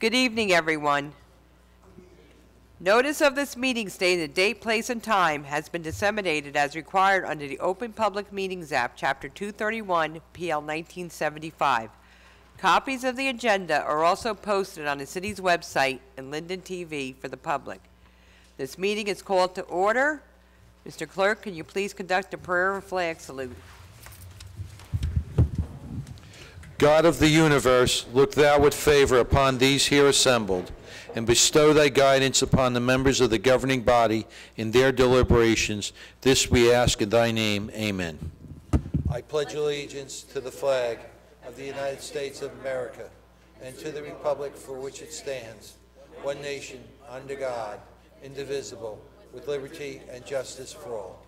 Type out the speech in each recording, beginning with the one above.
Good evening, everyone. Notice of this meeting stating the date, place, and time has been disseminated as required under the Open Public Meetings Act, Chapter 231, PL 1975. Copies of the agenda are also posted on the city's website and Linden TV for the public. This meeting is called to order. Mr. Clerk, can you please conduct a prayer and flag salute? God of the universe, look thou with favor upon these here assembled, and bestow thy guidance upon the members of the governing body in their deliberations. This we ask in thy name. Amen. I pledge allegiance to the flag of the United States of America and to the republic for which it stands, one nation, under God, indivisible, with liberty and justice for all.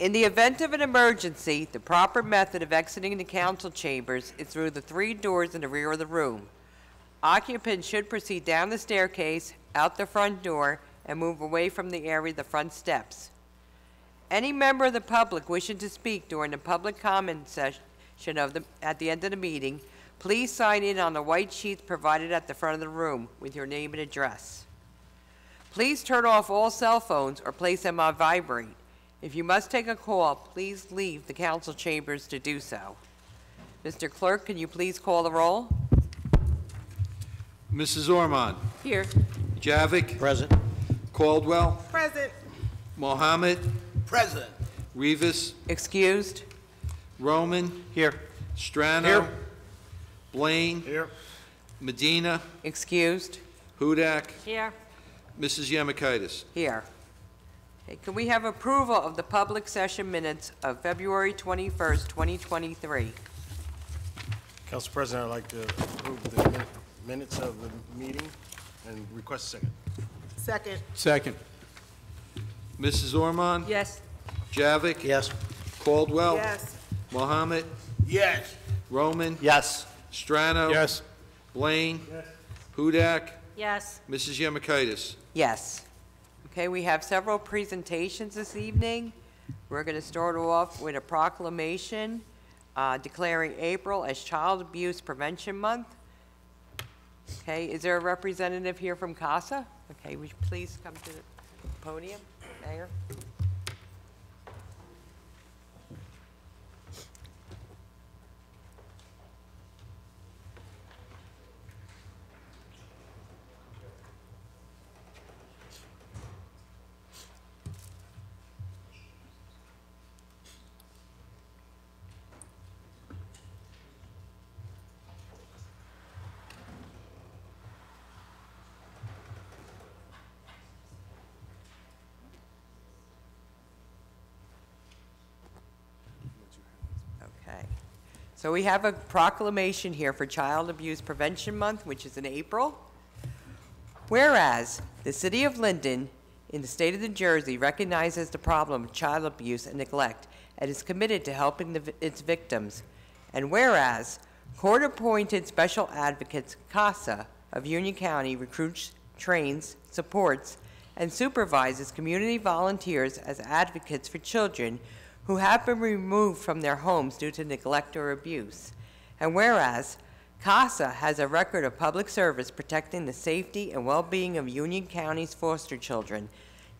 In the event of an emergency, the proper method of exiting the council chambers is through the three doors in the rear of the room. Occupants should proceed down the staircase, out the front door, and move away from the area of the front steps. Any member of the public wishing to speak during the public comment session of the, at the end of the meeting, please sign in on the white sheets provided at the front of the room with your name and address. Please turn off all cell phones or place them on vibrate. If you must take a call, please leave the council chambers to do so. Mr. Clerk, can you please call the roll? Mrs. Ormond, Here. Javik, Present. Caldwell, Present. Mohammed, Present. Rivas, Excused? Roman, Here. Strano, Here. Blaine, Here. Medina, Excused? Hudak, Here. Mrs. Yamakaitis. Here. Okay, Can we have approval of the public session minutes of February 21st, 2023? Council President, I'd like to approve the min- minutes of the meeting and request a second. Second. Second. Mrs. Ormond, Yes. Javik, Yes. Caldwell, Yes. Mohammed, Yes. Roman, Yes. Strano, Yes. Blaine, Yes. Hudak, Yes. Mrs. Yamakaitis. Yes. Okay, we have several presentations this evening. We're going to start off with a proclamation uh, declaring April as Child Abuse Prevention Month. Okay, is there a representative here from CASA? Okay, would you please come to the podium, Mayor? Okay. So we have a proclamation here for Child Abuse Prevention Month, which is in April. Whereas the city of Linden in the state of New Jersey recognizes the problem of child abuse and neglect and is committed to helping the, its victims. And whereas court-appointed special advocates, CASA, of Union County recruits, trains, supports, and supervises community volunteers as advocates for children who have been removed from their homes due to neglect or abuse. And whereas CASA has a record of public service protecting the safety and well-being of Union County's foster children,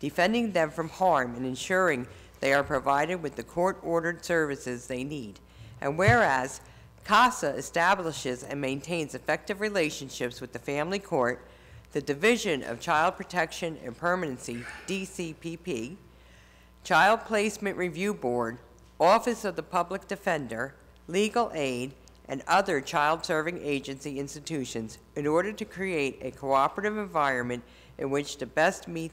defending them from harm and ensuring they are provided with the court-ordered services they need. And whereas CASA establishes and maintains effective relationships with the family court, the Division of Child Protection and Permanency, DCPP, Child Placement Review Board, Office of the Public Defender, Legal Aid, and other child-serving agency institutions in order to create a cooperative environment in which to best meet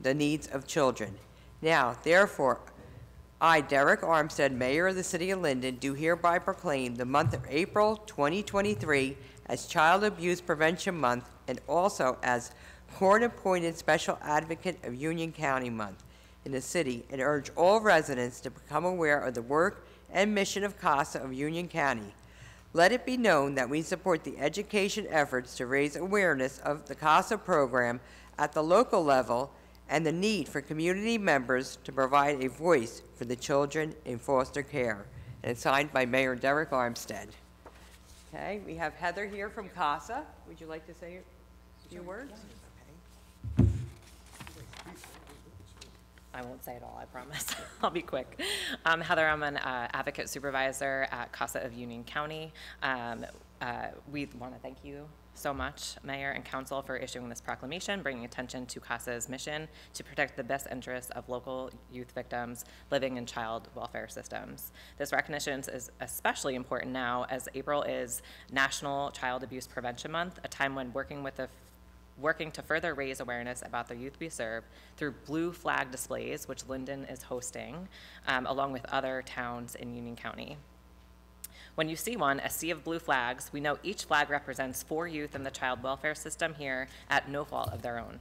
the needs of children. Now, therefore, I, Derek Armstead, Mayor of the City of Linden, do hereby proclaim the month of April 2023 as Child Abuse Prevention Month and also as Court-Appointed Special Advocate of Union County Month in the city and urge all residents to become aware of the work and mission of CASA of Union County. Let it be known that we support the education efforts to raise awareness of the CASA program at the local level and the need for community members to provide a voice for the children in foster care. And it's signed by Mayor Derek Armstead. Okay, we have Heather here from CASA. Would you like to say a few words? I won't say it all, I promise. I'll be quick. Um, Heather, I'm an uh, advocate supervisor at CASA of Union County. Um, uh, We want to thank you so much, Mayor and Council, for issuing this proclamation, bringing attention to CASA's mission to protect the best interests of local youth victims living in child welfare systems. This recognition is especially important now as April is National Child Abuse Prevention Month, a time when working with the working to further raise awareness about the youth we serve through blue flag displays, which Linden is hosting, um, along with other towns in Union County. When you see one, a sea of blue flags, we know each flag represents four youth in the child welfare system here at no fault of their own.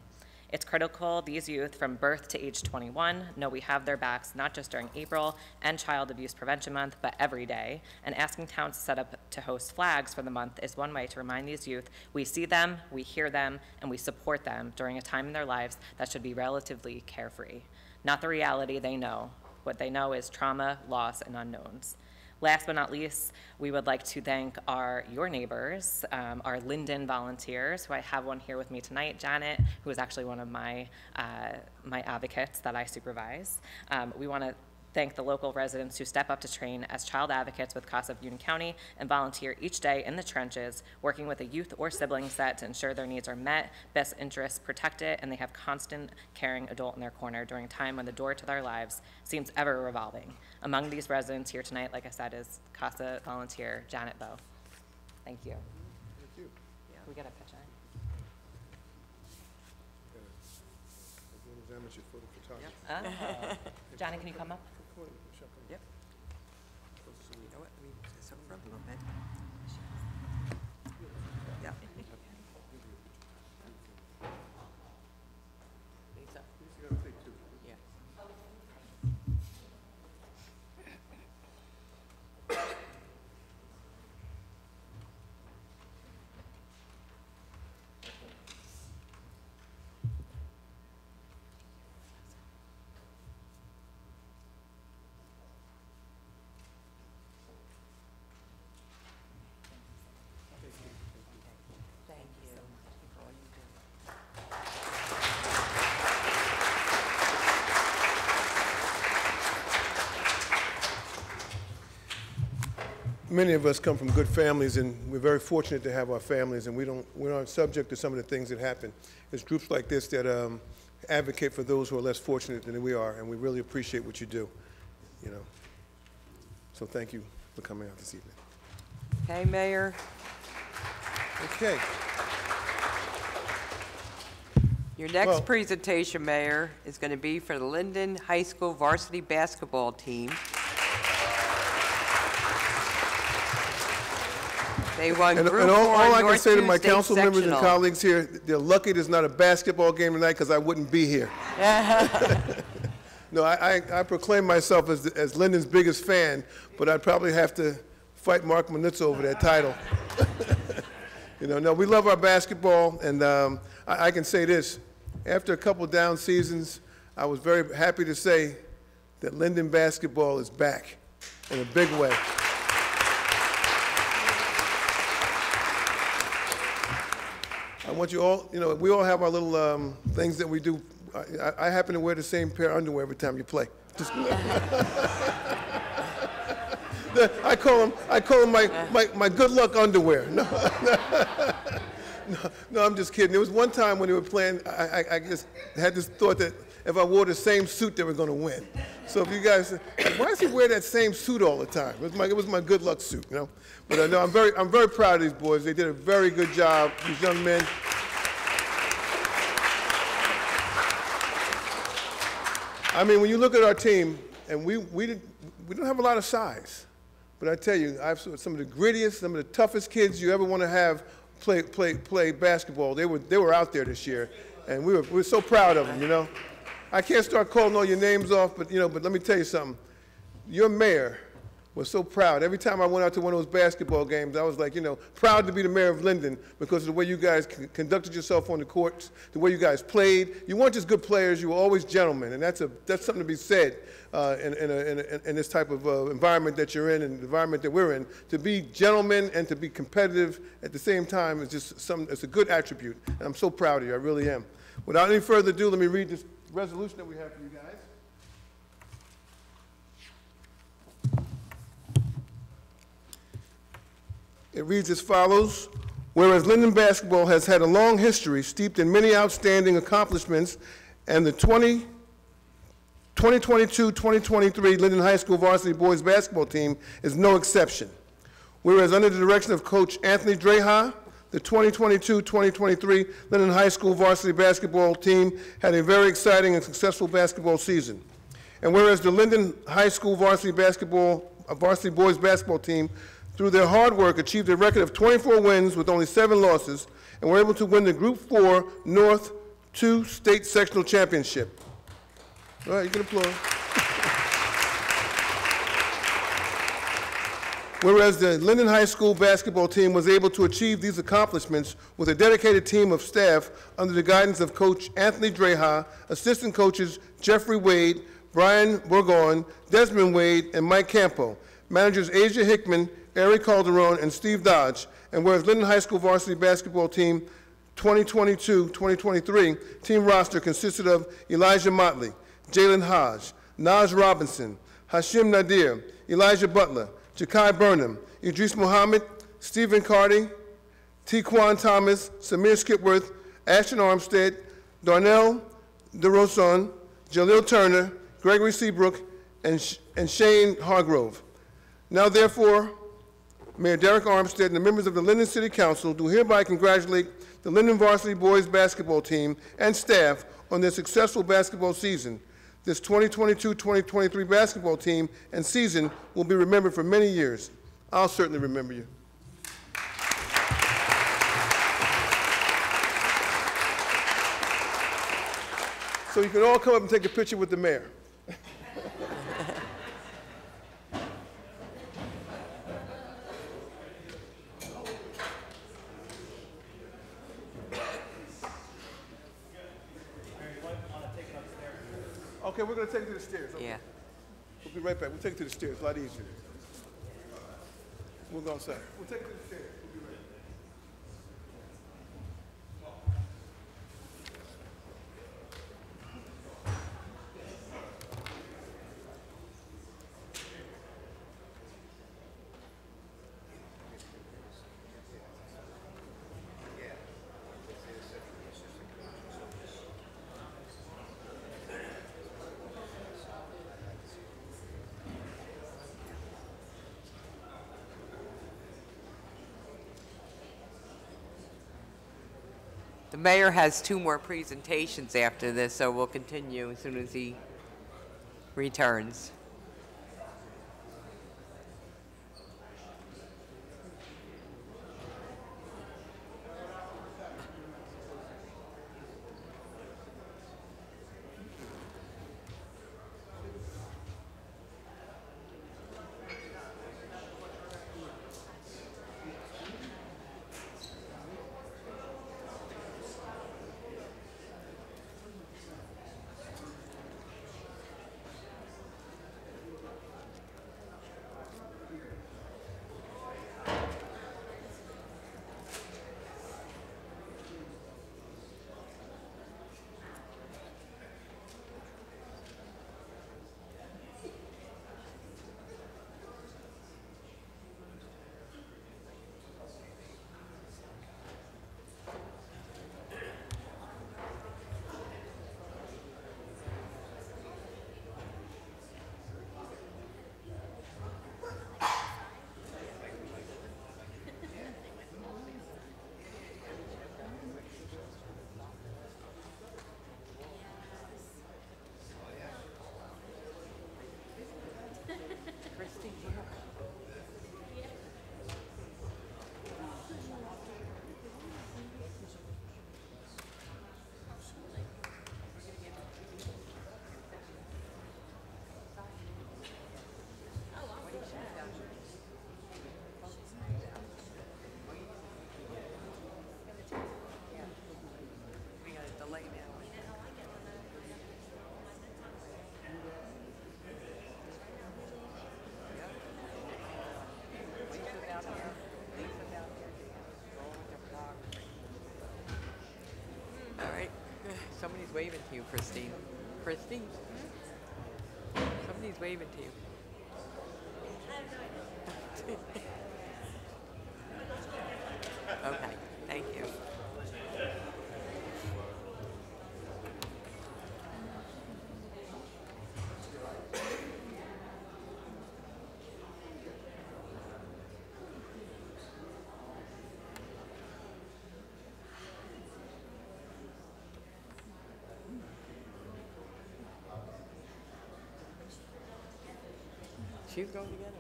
It's critical these youth from birth to age 21 know we have their backs not just during April and Child Abuse Prevention Month, but every day. And asking towns to set up to host flags for the month is one way to remind these youth we see them, we hear them, and we support them during a time in their lives that should be relatively carefree. Not the reality they know. What they know is trauma, loss, and unknowns. Last but not least, we would like to thank our, your neighbors, um, our Linden volunteers, who I have one here with me tonight, Janet, who is actually one of my, uh, my advocates that I supervise. Um, we want to thank the local residents who step up to train as child advocates with CASA of Union County and volunteer each day in the trenches, working with a youth or sibling set to ensure their needs are met, best interests protected, and they have constant caring adult in their corner during a time when the door to their lives seems ever revolving. Among these residents here tonight, like I said, is CASA volunteer Janet Bowe. Thank you. Thank you. We got a picture. Oh. Uh-huh. Johnny, can you come up? Yep. You know what, we just over a little bit. Yep. Lisa? Yeah. Thank you for all you do. Many of us come from good families, and we're very fortunate to have our families, and we don't, we're not subject to some of the things that happen. It's groups like this that um, advocate for those who are less fortunate than we are, and we really appreciate what you do, you know. So thank you for coming out this evening. Okay, Mayor, Okay, your next Well- presentation, Mayor, is going to be for the Linden High School varsity basketball team. They won and, Group and all, all I can say to my state council members and colleagues here, they're lucky there's not a basketball game tonight, because I wouldn't be here. No, I, I, I proclaim myself as, as Linden's biggest fan, but I'd probably have to fight Mark Manutza over that title. you know, no, we love our basketball, and um, I, I can say this: after a couple down seasons, I was very happy to say that Linden basketball is back in a big way. I want you all, you know, we all have our little um, things that we do. I, I- happen to wear the same pair of underwear every time you play. Just- The- I call them, I call them my, my, my good luck underwear. No, no, no, I'm just kidding. There was one time when they were playing, I, I, I just had this thought that if I wore the same suit, they were going to win. So if you guys, why does he wear that same suit all the time? It was my, it was my good luck suit, you know. But uh, no, I'm very, I'm very proud of these boys. They did a very good job. These young men. I mean, when you look at our team, and we, we, didn't, we don't have a lot of size, but I tell you, I've some of the grittiest, some of the toughest kids you ever want to have play, play, play basketball. They were, they were out there this year, and we were, we were so proud of them, you know. I can't start calling all your names off, but, you know, but let me tell you something. Your mayor was so proud. Every time I went out to one of those basketball games, I was like, you know, proud to be the mayor of Linden because of the way you guys conducted yourself on the courts, the way you guys played. You weren't just good players; you were always gentlemen, and that's a that's something to be said uh, in, in, a, in, a, in this type of uh, environment that you're in and the environment that we're in. To be gentlemen and to be competitive at the same time is just some. It's a good attribute, and I'm so proud of you. I really am. Without any further ado, let me read this resolution that we have for you guys. It reads as follows. Whereas Linden basketball has had a long history steeped in many outstanding accomplishments, and the 20 2022-2023 Linden High School varsity boys basketball team is no exception. Whereas under the direction of Coach Anthony Dreha, the 2022-2023 Linden High School varsity basketball team had a very exciting and successful basketball season. And whereas the Linden High School varsity basketball, uh, varsity boys basketball team, through their hard work, achieved a record of 24 wins with only seven losses, and were able to win the Group 4 North 2 State Sectional Championship. All right, you can applaud. Whereas the Linden High School basketball team was able to achieve these accomplishments with a dedicated team of staff under the guidance of Coach Anthony Dreha, assistant coaches Jeffrey Wade, Brian Borgon, Desmond Wade, and Mike Campo, managers Asia Hickman, Eric Calderon, and Steve Dodge, and whereas Linden High School varsity basketball team 2022-2023 team roster consisted of Elijah Motley, Jalen Hodge, Naj Robinson, Hashim Nadir, Elijah Butler, Jakai Burnham, Idris Muhammad, Stephen Carty, Tequan Thomas, Samir Skipworth, Ashton Armstead, Darnell DeRoson, Jaleel Turner, Gregory Seabrook, and, Sh- and Shane Hargrove. Now therefore, Mayor Derek Armstead and the members of the Linden City Council do hereby congratulate the Linden varsity boys basketball team and staff on their successful basketball season. This 2022-2023 basketball team and season will be remembered for many years. I'll certainly remember you. So you can all come up and take a picture with the mayor. Okay, we're gonna take it to the stairs. okay? Yeah. We'll be right back. We'll take it to the stairs, a lot easier. We'll go outside. We'll take it to the stairs. Mayor has two more presentations after this, so we'll continue as soon as he returns. Christy. Waving to you, Christine. Christine? Somebody's waving to you. Okay, thank you. She's going to get it.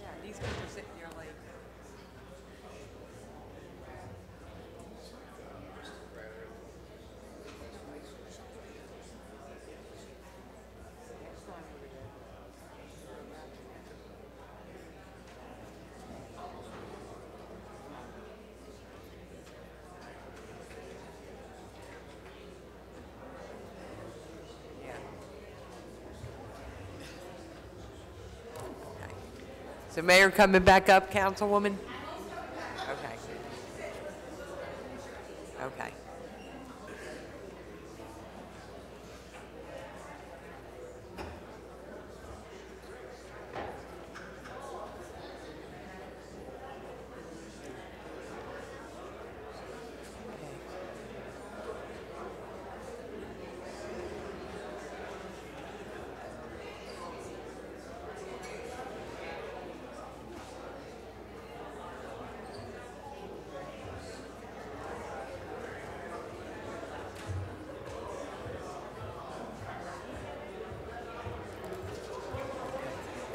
Yeah, these people sitting here like. Yeah. Okay. So Mayor coming back up, Councilwoman? Okay. Okay.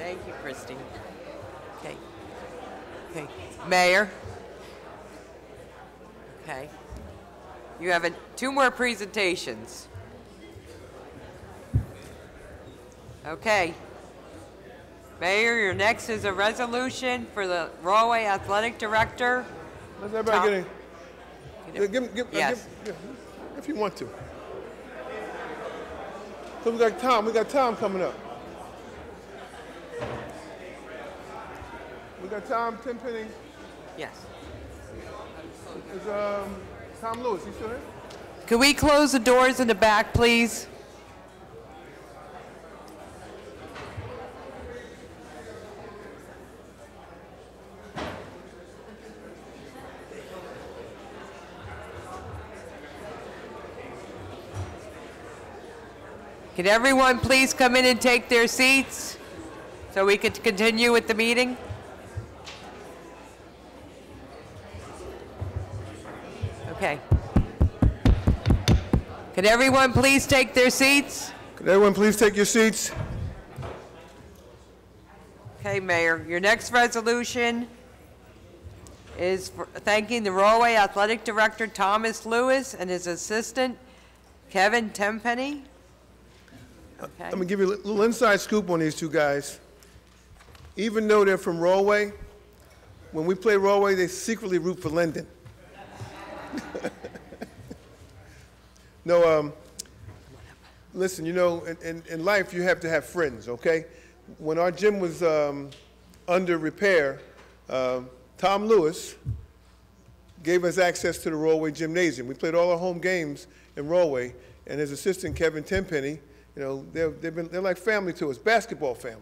Thank you, Christine. Okay. Okay. Mayor? Okay. You have a- two more presentations. Okay. Mayor, your next is a resolution for the Rahway Athletic Director. Let's everybody Tom? get in. Give, give, Yes. give, if you want to. So we got Tom, we got Tom coming up. We got Tom Tenpenny, Yes. is, um, Tom Lewis, you still here? Can we close the doors in the back, please? Can everyone please come in and take their seats so we could continue with the meeting? Can everyone please take their seats? Could everyone please take your seats? Okay, Mayor, your next resolution is for thanking the Rahway Athletic Director Thomas Lewis and his assistant Kevin Tenpenny. Okay, I'm gonna give you a little inside scoop on these two guys. Even though they're from Rahway, when we play Rahway, they secretly root for Linden. no, um, listen, you know, in, in, in life you have to have friends, okay? When our gym was um, under repair, um, Tom Lewis gave us access to the Rahway Gymnasium. We played all our home games in Rahway, and his assistant Kevin Tenpenny, you know, they're, they've been, they're like family to us, basketball family.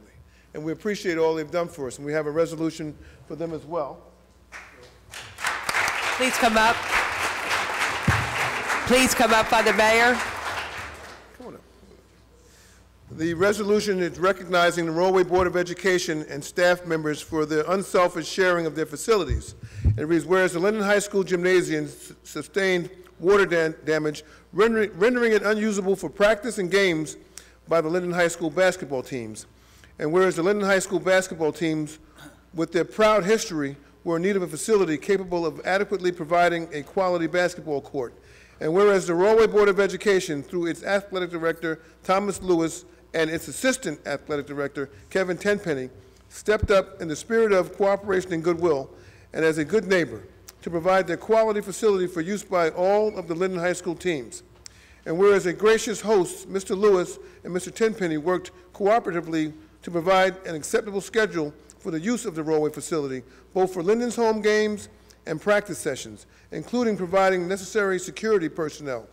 And we appreciate all they've done for us, and we have a resolution for them as well. please come up. Please come up by the mayor. The resolution is recognizing the Rahway Board of Education and staff members for their unselfish sharing of their facilities. It reads, whereas the Linden High School Gymnasium sustained water dan- damage, rendering rendering it unusable for practice and games by the Linden High School basketball teams. And whereas the Linden High School basketball teams, with their proud history, were in need of a facility capable of adequately providing a quality basketball court. And whereas the Rahway Board of Education, through its athletic director, Thomas Lewis, and its assistant athletic director, Kevin Tenpenny, stepped up in the spirit of cooperation and goodwill, and as a good neighbor, to provide their quality facility for use by all of the Linden High School teams. And whereas a gracious host, Mr. Lewis and Mr. Tenpenny worked cooperatively to provide an acceptable schedule for the use of the Rahway facility, both for Linden's home games and practice sessions, including providing necessary security personnel.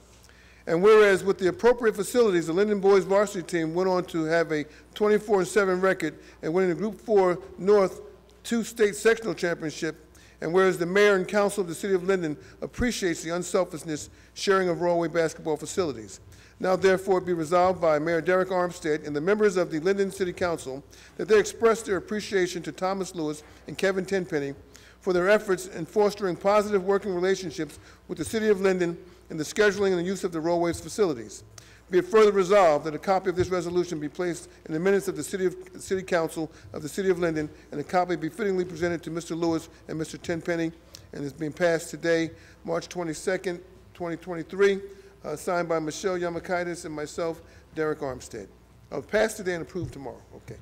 And whereas with the appropriate facilities, the Linden Boys varsity team went on to have a 24-7 record and winning the Group 4 North two state sectional championship, and whereas the mayor and council of the city of Linden appreciates the unselfishness sharing of Rahway basketball facilities. Now therefore be resolved by Mayor Derek Armstead and the members of the Linden City Council that they express their appreciation to Thomas Lewis and Kevin Tenpenny for their efforts in fostering positive working relationships with the city of Linden in the scheduling and use of the Rahway's facilities. Be it further resolved that a copy of this resolution be placed in the minutes of the City of, City Council of the City of Linden, and a copy be fittingly presented to Mr. Lewis and Mr. Tenpenny, and is being passed today, March 22nd, 2023, uh, signed by Michelle Yamakaitis and myself, Derek Armstead. Uh, Passed today and approved tomorrow. Okay.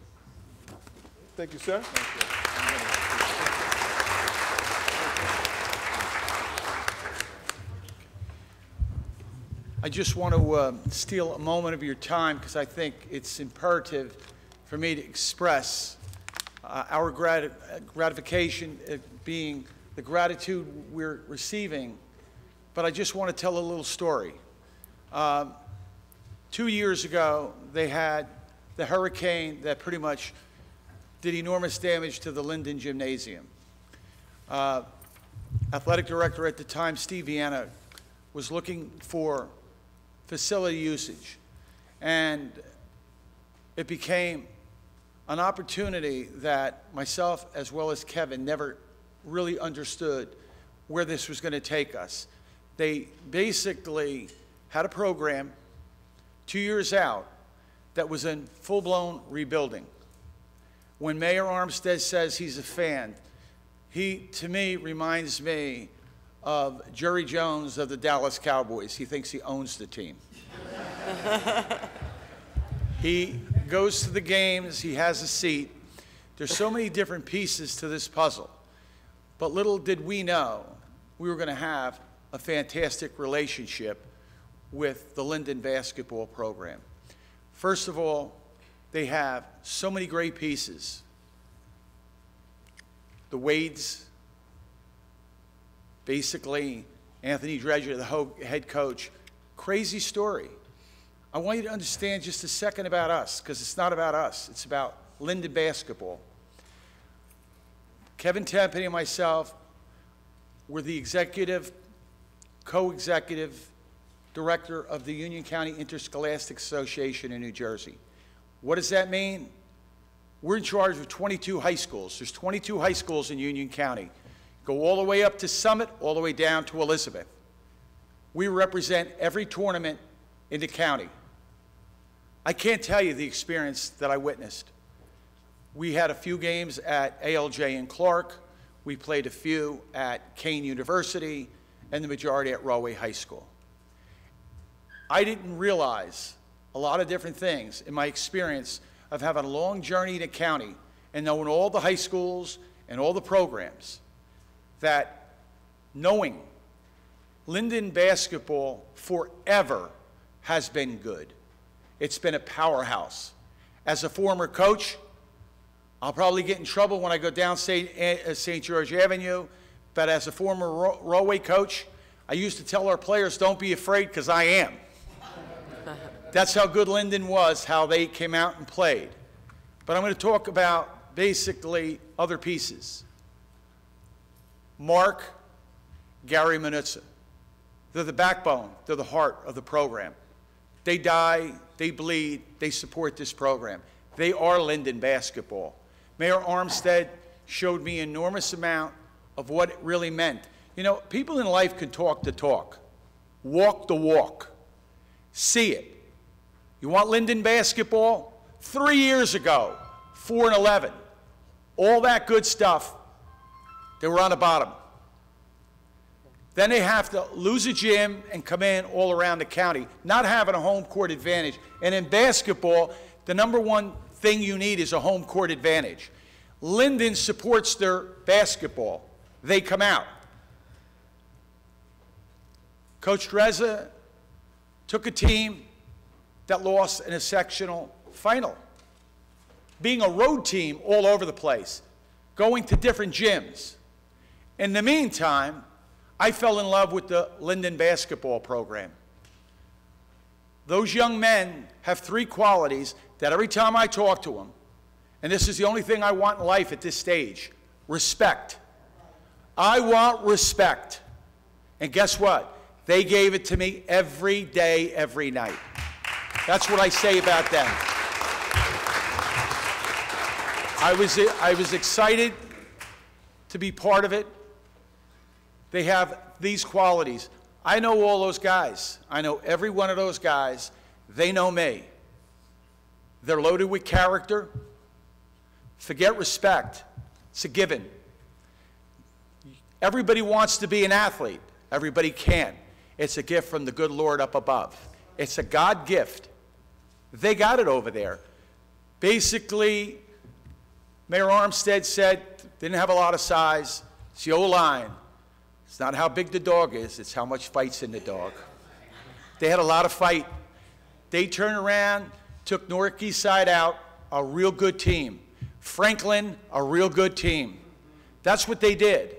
Thank you, sir. I just want to uh, steal a moment of your time because I think it's imperative for me to express uh, our grat- gratification at being the gratitude we're receiving. But I just want to tell a little story. Um, two years ago, they had the hurricane that pretty much did enormous damage to the Linden Gymnasium. Uh, athletic director at the time, Steve Viana, was looking for facility usage. And it became an opportunity that myself as well as Kevin never really understood where this was going to take us. They basically had a program two years out that was in full-blown rebuilding. When Mayor Armstead says he's a fan, he, to me, reminds me of Jerry Jones of the Dallas Cowboys. He thinks he owns the team. he goes to the games, he has a seat. There's so many different pieces to this puzzle. But little did we know we were going to have a fantastic relationship with the Linden basketball program. First of all, they have so many great pieces. The Wades, basically Anthony Dredger, the head coach, crazy story. I want you to understand just a second about us, because it's not about us, it's about Linden basketball. Kevin Tenpenny and myself were the executive, co executive director of the Union County Interscholastic Association in New Jersey. What does that mean? We're in charge of 22 high schools. There's 22 high schools in Union County. Go all the way up to Summit, all the way down to Elizabeth. We represent every tournament in the county. I can't tell you the experience that I witnessed. We had a few games at ALJ in Clark. We played a few at Kean University and the majority at Rahway High School. I didn't realize a lot of different things in my experience of having a long journey to county and knowing all the high schools and all the programs that knowing Linden basketball forever has been good. It's been a powerhouse. As a former coach, I'll probably get in trouble when I go down St. Eh, uh, St. George Avenue, but as a former Rahway coach, I used to tell our players, don't be afraid, because I am. That's how good Linden was, how they came out and played. But I'm going to talk about basically other pieces. Mark, Gary Manutza. They're the backbone, they're the heart of the program. They die, they bleed, they support this program. They are Linden basketball. Mayor Armstead showed me enormous amount of what it really meant. You know, people in life can talk the talk, walk the walk, see it. You want Linden basketball? Three years ago, 4 and 11, all that good stuff, they were on the bottom. Then they have to lose a gym and come in all around the county, not having a home court advantage. And in basketball, the number one thing you need is a home court advantage. Linden supports their basketball. They come out. Coach Dreza took a team that lost in a sectional final, being a road team all over the place, going to different gyms. In the meantime, I fell in love with the Linden basketball program. Those young men have three qualities that every time I talk to them, and this is the only thing I want in life at this stage respect. I want respect. And guess what? They gave it to me every day, every night. That's what I say about them. I was, I was excited to be part of it. They have these qualities. I know all those guys. I know every one of those guys. They know me. They're loaded with character. Forget respect. It's a given. Everybody wants to be an athlete. Everybody can. It's a gift from the good Lord up above. It's a God gift. They got it over there. Basically, Mayor Armstead said, didn't have a lot of size. It's the O-line. It's not how big the dog is, it's how much fight's in the dog. They had a lot of fight. They turned around, took Newark East Side out, a real good team. Franklin, a real good team. That's what they did.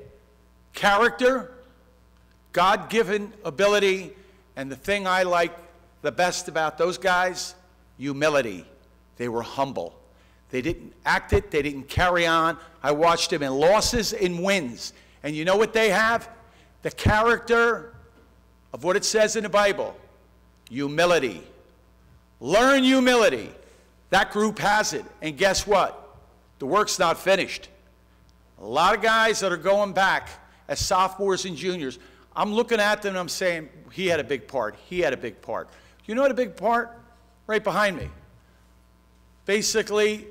Character, God given ability, and the thing I like the best about those guys humility. They were humble. They didn't act it, they didn't carry on. I watched them in losses and wins. And you know what they have? The character of what it says in the Bible humility. Learn humility. That group has it. And guess what? The work's not finished. A lot of guys that are going back as sophomores and juniors, I'm looking at them and I'm saying, he had a big part. He had a big part. You know what a big part? Right behind me. Basically,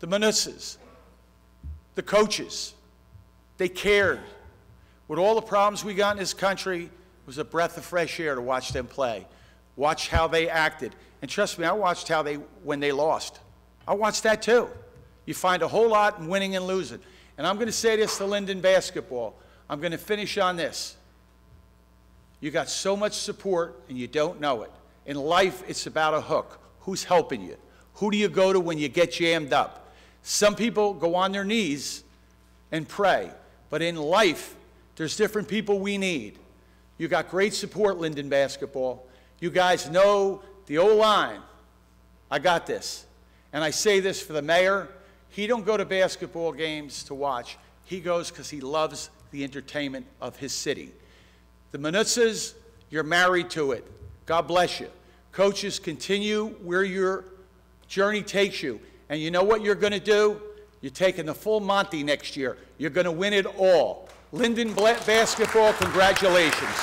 the Manussas, the coaches, they cared. With all the problems we got in this country, it was a breath of fresh air to watch them play. Watch how they acted. And trust me, I watched how they, when they lost. I watched that too. You find a whole lot in winning and losing. And I'm going to say this to Linden basketball. I'm going to finish on this. You got so much support and you don't know it. In life, it's about a hook. Who's helping you? Who do you go to when you get jammed up? Some people go on their knees and pray. But in life, there's different people we need. You got great support, Linden basketball. You guys know the O line. I got this. And I say this for the mayor. He don't go to basketball games to watch. He goes because he loves the entertainment of his city. The Manussas, you're married to it. God bless you. Coaches, continue where your journey takes you. And you know what you're going to do? You're taking the full Monty next year. You're going to win it all. Linden Bla- basketball, congratulations.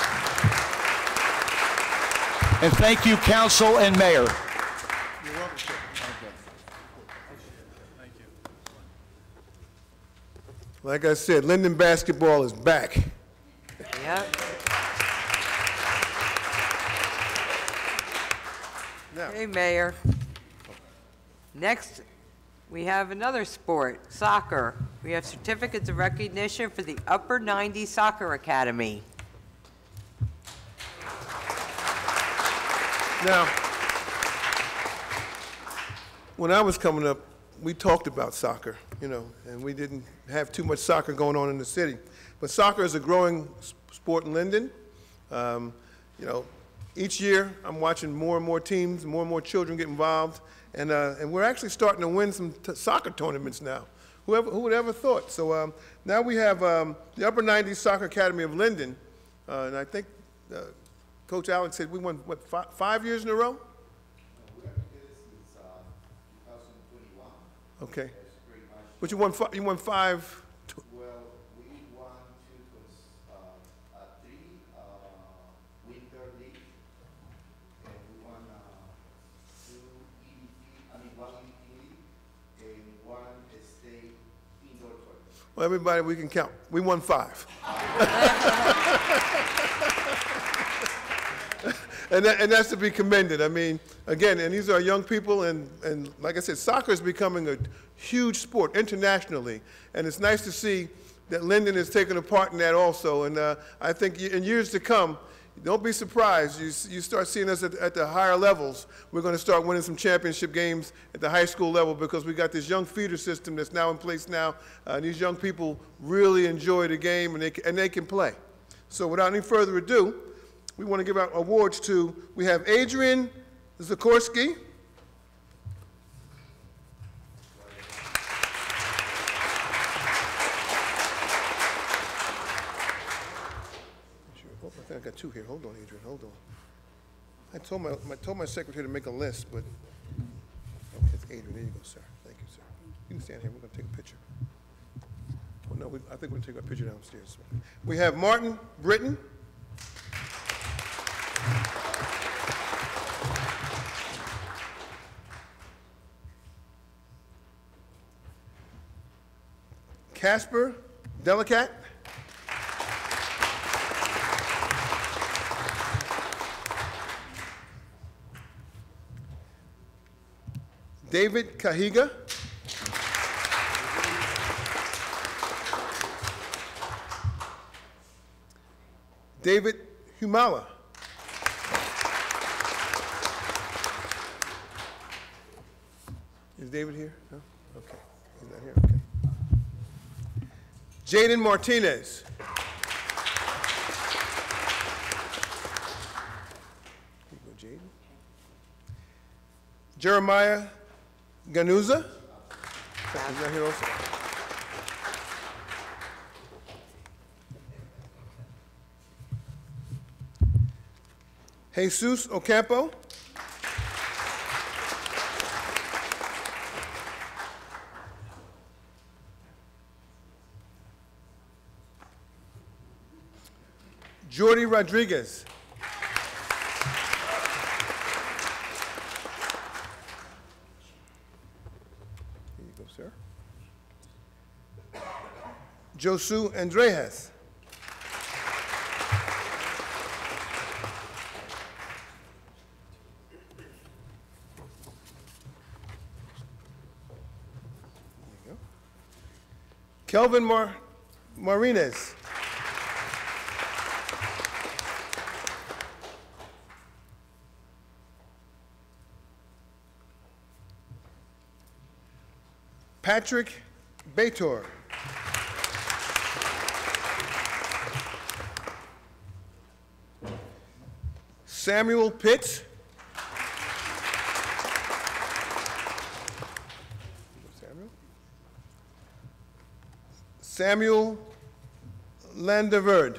And thank you, council and mayor. Like I said, Linden basketball is back. Yep. Now- Hey, Mayor. Next, we have another sport, soccer. We have certificates of recognition for the Upper 90 Soccer Academy. Now, when I was coming up, we talked about soccer, you know, and we didn't have too much soccer going on in the city. But soccer is a growing sport in Linden. Um, you know, each year I'm watching more and more teams, more and more children get involved, and uh, and we're actually starting to win some t- soccer tournaments now. Whoever, who would ever thought? So um, now we have um, the Upper 90s Soccer Academy of Linden, uh, and I think uh, Coach Allen said we won what fi- five years in a row. Okay. But you won, you won five, t- Well, we won two, cons- uh, uh, three, uh, winter league, and we won, uh, two EDP, I mean, one EDP league, and one state indoor tournament. Well, everybody, we can count. We won five. And that, and that's to be commended. I mean, again, and these are young people, and, and like I said, soccer is becoming a huge sport internationally. And it's nice to see that Linden is taking a part in that also. And uh, I think in years to come, don't be surprised. You, you start seeing us at, at the higher levels. We're going to start winning some championship games at the high school level because we got this young feeder system that's now in place now. Uh, and these young people really enjoy the game and they, and they can play. So without any further ado, we want to give out awards to, we have Adrian Zakorski. Sure. Got two here. Hold on, Adrian, hold on. I told my, I told my secretary to make a list, but, okay, it's Adrian, there you go, sir. Thank you, sir. You can stand here, we're gonna take a picture. Oh, no, we, I think we're gonna take a picture downstairs. We have Martin Britton. Casper Delicat. David Cahiga. David Humala. Is David here? No? Okay. He's not here? Okay. Jaden Martinez. Jeremiah Ganuza. He's not here also. Jesus Ocampo. Jordy Rodriguez. Here you go, sir. Josu Andreas. Kelvin Mar- Martinez. Patrick Bator. Samuel Pitts. Samuel. Samuel Landeverd.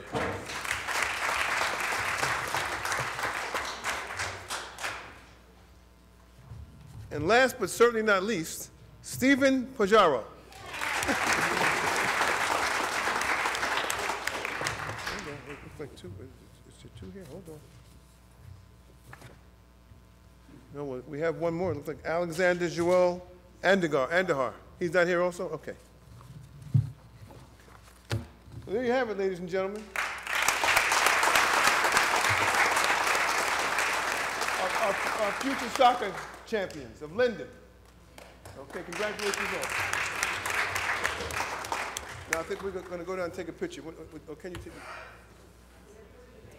And last but certainly not least, Stephen Pajaro. Hold on, it looks like two, is is there two here? Hold on. No, we- we have one more, it looks like Alexander Joel Andegar, Andahar. He's not here also? Okay. So there you have it, ladies and gentlemen. Our, our, our future soccer champions of Linden. Okay, congratulations all. Now, I think we're going to go down and take a picture. What- what- Or oh, can you take?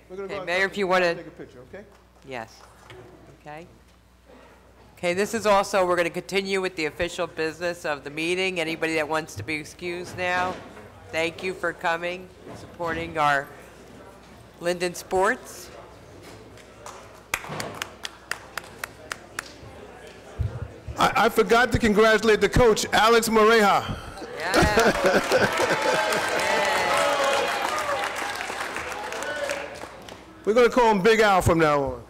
We're gonna go Okay, Mayor, if you wanna- Take a picture, okay? Yes. Okay. Okay, this is also, we're going to continue with the official business of the meeting. Anybody that wants to be excused now, thank you for coming, supporting our Linden Sports. I, I forgot to congratulate the coach, Alex Moreja. Yeah. We're going to call him Big Al from now on.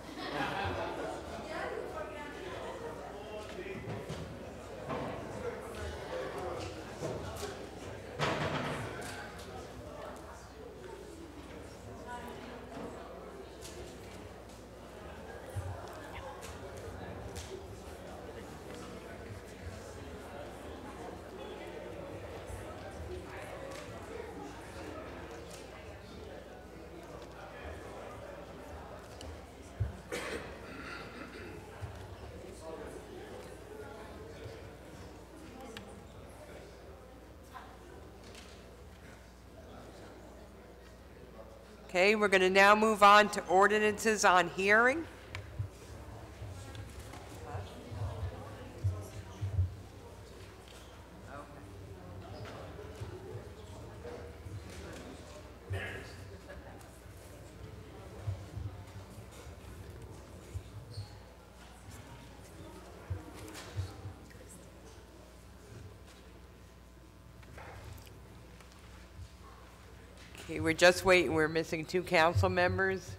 We're going to now move on to ordinances on hearing. Okay, we're just waiting, we're missing two council members.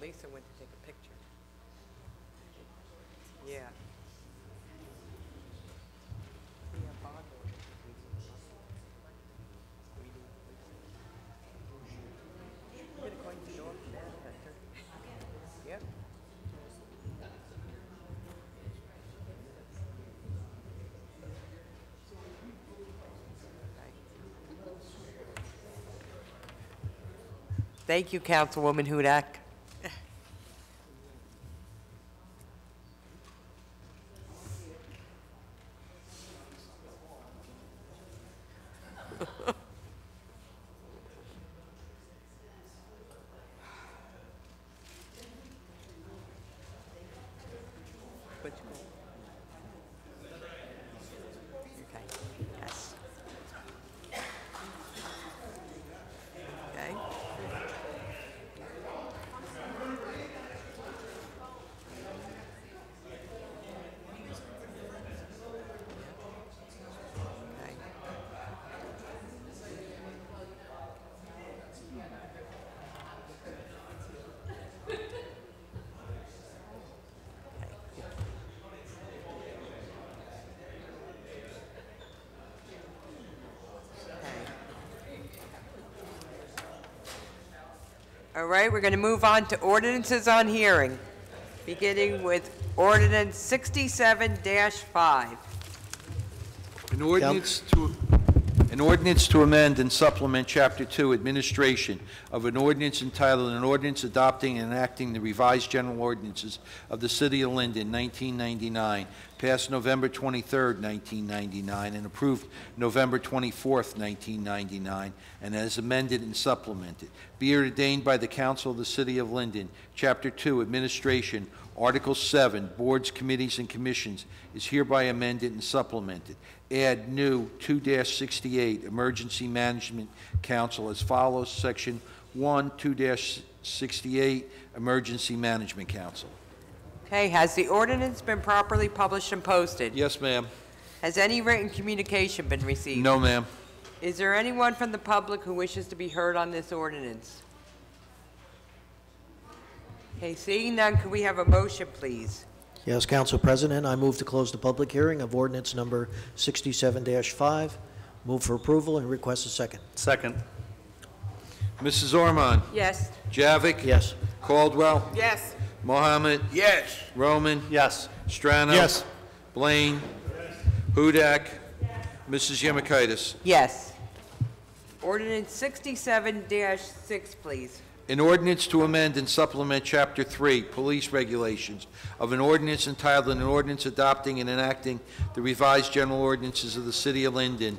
Lisa went to take a picture. Yeah. Yep. Thank you, Councilwoman Hudak. Okay, yes. Okay. Okay. All right, we're going to move on to ordinances on hearing, beginning with ordinance 67-5. An ordinance to, an ordinance to amend and supplement Chapter 2 Administration of an ordinance entitled, an ordinance adopting and enacting the revised general ordinances of the City of Linden, 1999, passed November 23, 1999, and approved November 24, 1999, and as amended and supplemented. Be ordained by the Council of the City of Linden, Chapter 2 Administration, Article 7, Boards, Committees, and Commissions is hereby amended and supplemented. Add new 2-68 Emergency Management Council as follows, Section 1, 2-68 Emergency Management Council. Okay, has the ordinance been properly published and posted? Yes, ma'am. Has any written communication been received? No, ma'am. Is there anyone from the public who wishes to be heard on this ordinance? Okay, seeing none, could we have a motion, please? Yes, Council President, I move to close the public hearing of ordinance number 67-5. Move for approval and request a second. Second. Mrs. Ormond? Yes. Javik? Yes. Caldwell? Yes. Mohammed? Yes. Roman? Yes. Strano? Yes. Blaine? Yes. Hudak? Yes. Mrs. Yamakaitis? Yes. Ordinance 67-6, please. An ordinance to amend and supplement Chapter 3, Police Regulations, of an ordinance entitled, an ordinance adopting and enacting the revised general ordinances of the City of Linden,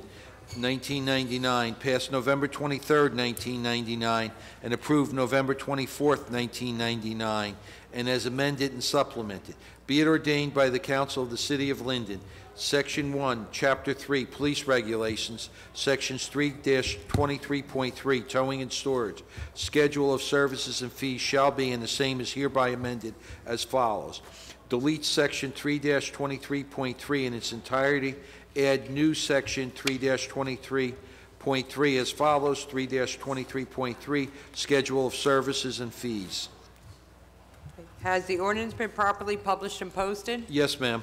1999, passed November 23, 1999, and approved November 24, 1999, and as amended and supplemented. Be it ordained by the Council of the City of Linden, Section 1, Chapter 3, Police Regulations, Sections 3-23.3, Towing and Storage. Schedule of services and fees shall be, and the same is hereby amended as follows. Delete Section 3-23.3 in its entirety, add new Section 3-23.3 as follows, 3-23.3, Schedule of services and fees. Has the ordinance been properly published and posted? Yes, ma'am.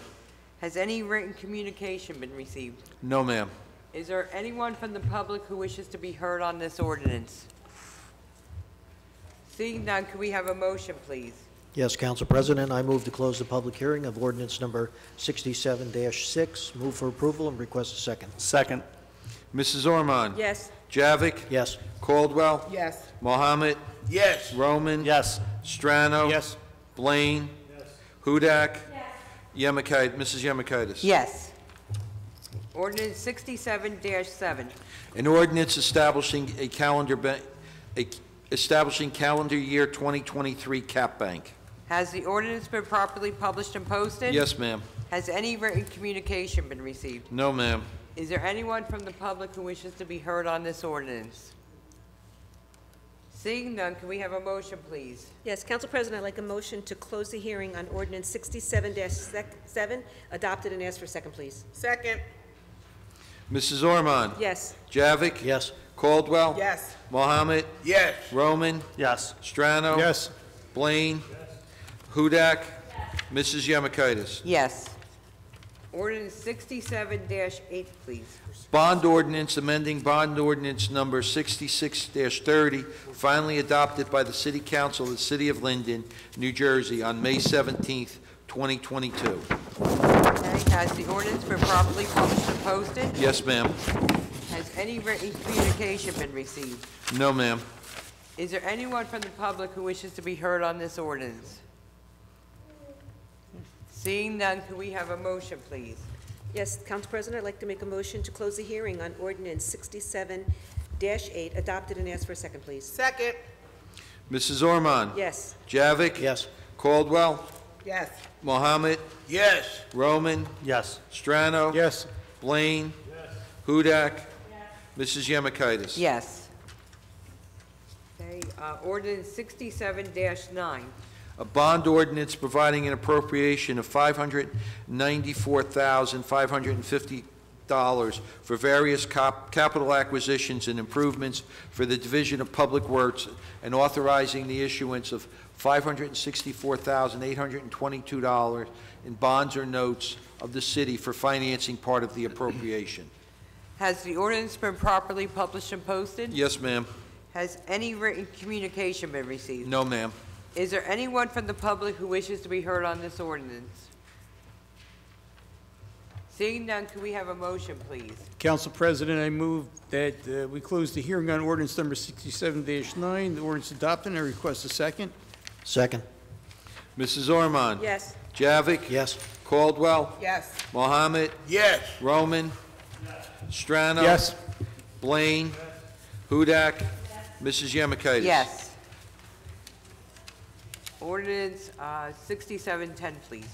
Has any written communication been received? No, ma'am. Is there anyone from the public who wishes to be heard on this ordinance? Seeing none, can we have a motion, please? Yes, Council President, I move to close the public hearing of ordinance number 67-6. Move for approval and request a second. Second. Mrs. Ormond? Yes. Javik? Yes. Caldwell? Yes. Mohammed? Yes. Roman? Yes. Strano? Yes. Blaine? Yes. Hudak? Mrs. Yamakaitis? Yes. Ordinance sixty-seven seven. An ordinance establishing a calendar, ba- a- establishing calendar year 2023 cap bank. Has the ordinance been properly published and posted? Yes, ma'am. Has any written communication been received? No, ma'am. Is there anyone from the public who wishes to be heard on this ordinance? Seeing none, can we have a motion, please? Yes, Council President, I'd like a motion to close the hearing on ordinance sixty-seven seven, adopted and ask for second, please. Second. Mrs. Ormond? Yes. Javik? Yes. Caldwell? Yes. Mohammed? Yes. Roman? Yes. Strano? Yes. Blaine? Hudak? Mrs. Yamakaitis? Yes. Ordinance sixty-seven eight, please. Bond ordinance amending bond ordinance number 66-30, finally adopted by the City Council of the City of Linden, New Jersey, on May 17th, 2022. Okay, has the ordinance been properly published and posted? Yes, ma'am. Has any written communication been received? No, ma'am. Is there anyone from the public who wishes to be heard on this ordinance? Seeing none, can we have a motion, please? Yes, Council President, I'd like to make a motion to close the hearing on ordinance sixty-seven eight, adopted and ask for a second, please. Second. Mrs. Ormond? Yes. Javik? Yes. Caldwell? Yes. Mohammed? Yes. Roman? Yes. Strano? Yes. Blaine? Yes. Hudak? Yes. Mrs. Yamakaitis? Yes. Okay, uh, ordinance sixty-seven nine. A bond ordinance providing an appropriation of $594,550 for various cap- capital acquisitions and improvements for the Division of Public Works and authorizing the issuance of $564,822 in bonds or notes of the city for financing part of the appropriation. Has the ordinance been properly published and posted? Yes, ma'am. Has any written communication been received? No, ma'am. Is there anyone from the public who wishes to be heard on this ordinance? Seeing none, can we have a motion, please? Council President, I move that uh, we close the hearing on ordinance number 67-9. The ordinance adopted, I request a second. Second. Mrs. Ormond? Yes. Javik? Yes. Caldwell? Yes. Mohammed? Yes. Roman? Strano? Yes. Blaine? Hudak? Mrs. Yamakaitis? Yes. Ordinance uh, 6710, please.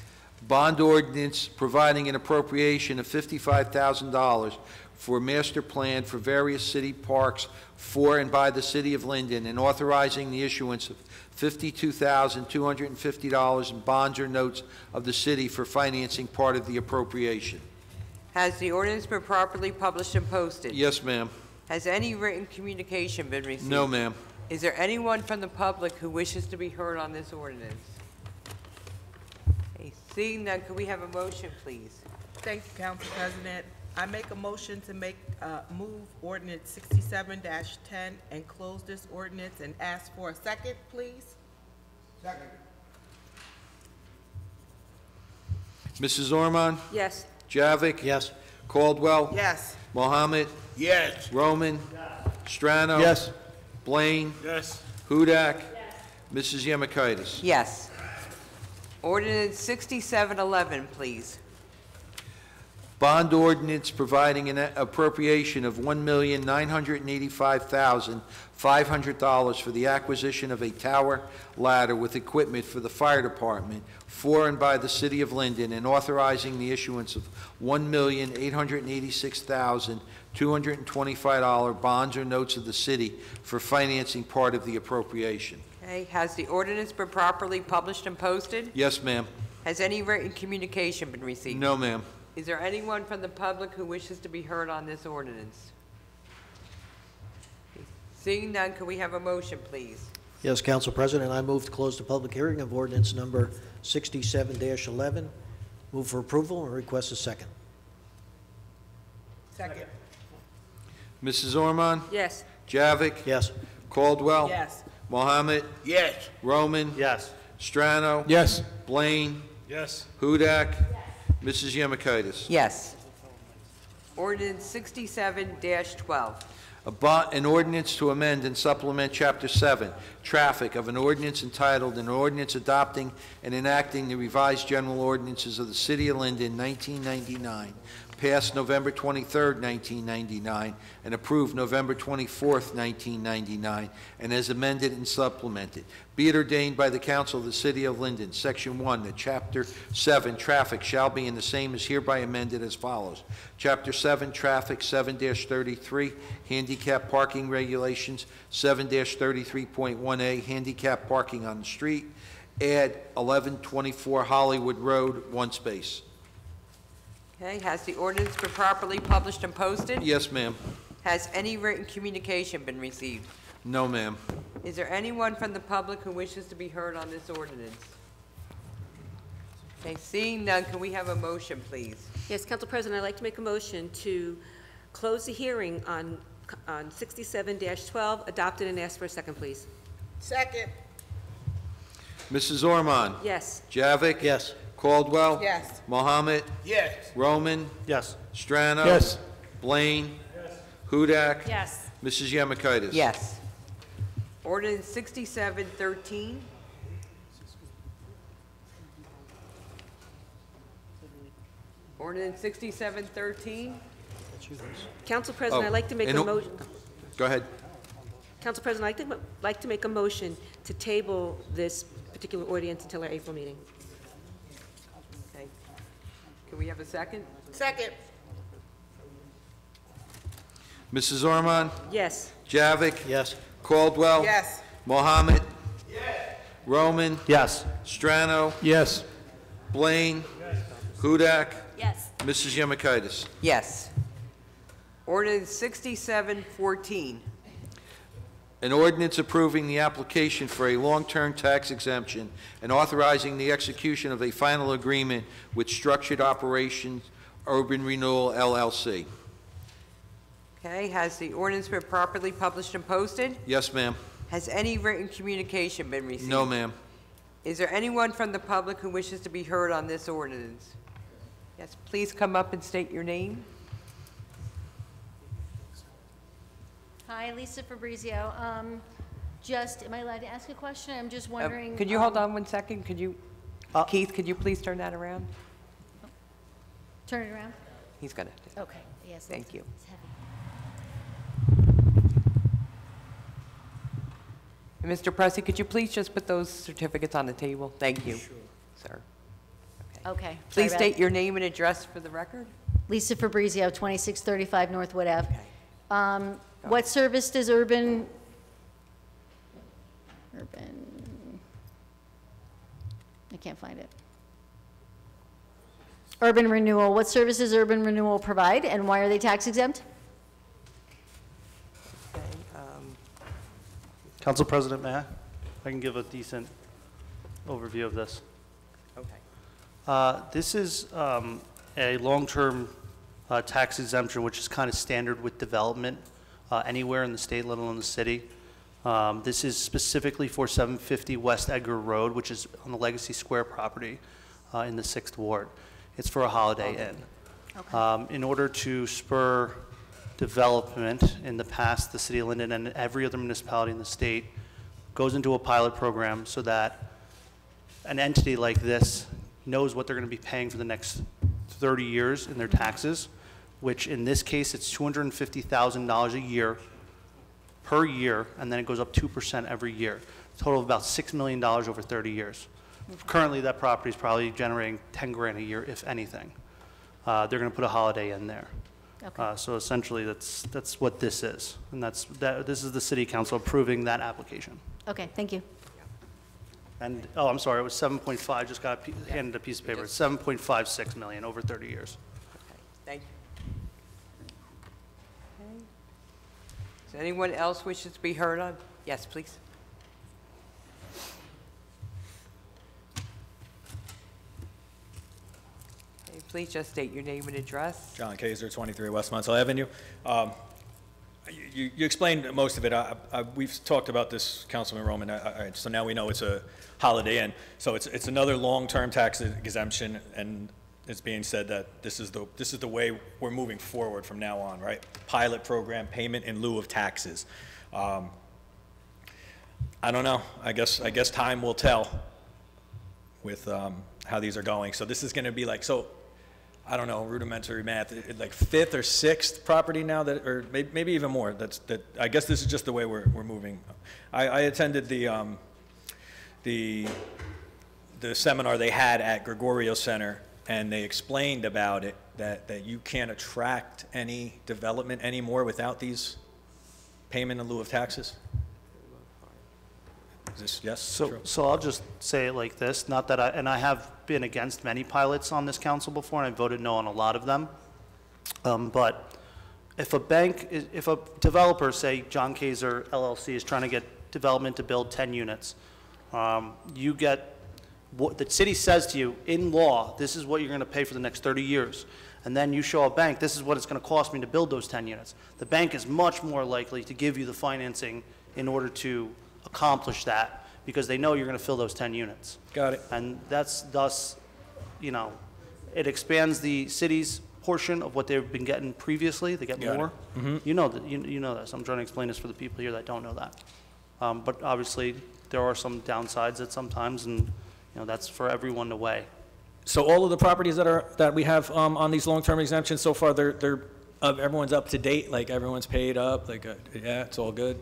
Bond ordinance providing an appropriation of $55,000 for master plan for various city parks for and by the city of Linden and authorizing the issuance of $52,250 in bonds or notes of the city for financing part of the appropriation. Has the ordinance been properly published and posted? Yes, ma'am. Has any written communication been received? No, ma'am. Is there anyone from the public who wishes to be heard on this ordinance? Okay, Seeing none, can we have a motion, please? Thank you, Council President. I make a motion to make, uh, move ordinance sixty-seven ten and close this ordinance and ask for a second, please. Second. Mrs. Ormond? Yes. Javik? Yes. Caldwell? Yes. Mohammed? Yes. Roman? Strano? Yes. Blaine? Yes. Hudak? Mrs. Yamakaitis? Yes. Ordinance 6711, please. Bond ordinance providing an appropriation of $1,985,500 for the acquisition of a tower ladder with equipment for the fire department for and by the city of Linden and authorizing the issuance of $1,886,225 bonds or notes of the city for financing part of the appropriation. Okay, has the ordinance been properly published and posted? Yes, ma'am. Has any written communication been received? No, ma'am. Is there anyone from the public who wishes to be heard on this ordinance? Seeing none, can we have a motion, please? Yes, Council President, I move to close the public hearing of ordinance number 67-11. Move for approval and request a second. Second. Mrs. Ormond? Yes. Javik? Yes. Caldwell? Yes. Mohammed? Yes. Roman? Yes. Strano? Yes. Blaine? Yes. Hudak? Yes. Mrs. Yamakaitis? Yes. Ordinance 67-12. A bo- An ordinance to amend and supplement Chapter 7, Traffic of an ordinance entitled, an ordinance adopting and enacting the revised general ordinances of the City of Linden, 1999, passed November 23, 1999, and approved November 24, 1999, and as amended and supplemented. Be it ordained by the Council of the City of Linden, Section 1, that Chapter 7, Traffic shall be in the same as hereby amended as follows. Chapter 7, Traffic 7-33, Handicap Parking Regulations, 7-33.1A, Handicap Parking on the Street, add 1124 Hollywood Road, one space. Okay, has the ordinance been properly published and posted? Yes, ma'am. Has any written communication been received? No, ma'am. Is there anyone from the public who wishes to be heard on this ordinance? Okay, seeing none, can we have a motion, please? Yes, Council President, I'd like to make a motion to close the hearing on, on 67-12, adopted and ask for a second, please. Second. Mrs. Ormond? Yes. Javik? Yes. Caldwell? Yes. Mohammed? Yes. Roman? Yes. Strano? Yes. Blaine? Yes. Hudak? Yes. Mrs. Yamakaitis? Yes. Ordinance 6713. Ordinance 6713. Council President, Oh, I'd like to make and a who- motion, Go ahead. Council President, I'd like to, like to make a motion to table this particular ordinance until our April meeting. Okay. Can we have a second? Second. Mrs. Ormond? Yes. Javik? Yes. Caldwell? Yes. Mohammed? Yes. Roman? Yes. Strano? Yes. Blaine? Yes. Hudak? Yes. Mrs. Yamakaitis? Yes. Ordinance 6714. An ordinance approving the application for a long-term tax exemption and authorizing the execution of a final agreement with Structured Operations Urban Renewal LLC. Okay, has the ordinance been properly published and posted? Yes, ma'am. Has any written communication been received? No, ma'am. Is there anyone from the public who wishes to be heard on this ordinance? Yes, please come up and state your name. Hi, Lisa Fabrizio. Um, Just, am I allowed to ask a question? I'm just Uh, wondering. Could you hold um, on one second? Could you, Uh, Keith, could you please turn that around? Turn it around? He's gonna, Okay, yes. Thank it's- you. it's heavy. Mr. Pressey, could you please just put those certificates on the table? Thank you, sure. sir. Okay. sorry Please state your name and address for the record. Lisa Fabrizio, 2635 Northwood Ave. Um, What service does Urban, Urban, I can't find it. Urban Renewal, what services Urban Renewal provide, and why are they tax exempt? Okay, um, Council President, may I? I can give a decent overview of this. Okay. Uh, This is um, a long-term uh, tax exemption, which is kind of standard with development uh, anywhere in the state, let alone the city. Um, This is specifically for 750 West Edgar Road, which is on the Legacy Square property uh, in the 6th Ward. It's for a Holiday Inn. Um, In order to spur development, in the past, the city of Linden and every other municipality in the state goes into a pilot program so that an entity like this knows what they're going to be paying for the next 30 years in their taxes, which in this case, it's $250,000 a year per year, and then it goes up 2% every year. Total of about $6 million over 30 years. Currently, that property is probably generating 10 grand a year, if anything. Uh, They're going to put a Holiday Inn there. Okay. Uh, So essentially, that's, that's what this is. And that's, that, this is the city council approving that application. Okay, thank you. And, oh, I'm sorry, it was 7.5, just got a handed a piece of paper. It's 7.56 million over 30 years. Okay, thank you. Does anyone else wishes to be heard on? Yes, please. Please just state your name and address. John Kaiser, 23 West Monticello Avenue. Um, You you explained most of it. I- I- We've talked about this, Councilman Roman, I- so now we know it's a Holiday Inn. So it's it's another long-term tax exemption, and it's being said that this is the, this is the way we're moving forward from now on, right? Pilot program, payment in lieu of taxes. Um, I don't know. I guess, I guess time will tell with um, how these are going. So this is going to be like, so, I don't know, rudimentary math, like fifth or sixth property now that, or may- maybe even more, that's, that, I guess this is just the way we're, we're moving. I, I attended the, um, the, the seminar they had at Gregorio Center, and they explained about it, that, that you can't attract any development anymore without these payment in lieu of taxes? Is this, yes, So, true? so I'll just say it like this, not that I, and I have been against many pilots on this council before, and I voted no on a lot of them. Um, but if a bank, if a developer, say John Kaiser LLC is trying to get development to build 10 units, um, you get, what, the city says to you, in law, this is what you're gonna pay for the next 30 years. And then you show a bank, this is what it's gonna cost me to build those 10 units. The bank is much more likely to give you the financing in order to accomplish that, because they know you're gonna fill those 10 units. Got it. And that's thus, you know, it expands the city's portion of what they've been getting previously, they get Got more. You know, that. you, you know this, I'm trying to explain this for the people here that don't know that. Um, but obviously, there are some downsides at sometimes, and, you know, that's for everyone to weigh. So all of the properties that are, that we have um, on these long-term exemptions so far, they're, they're, uh, everyone's up to date, like everyone's paid up, like, uh, yeah, it's all good?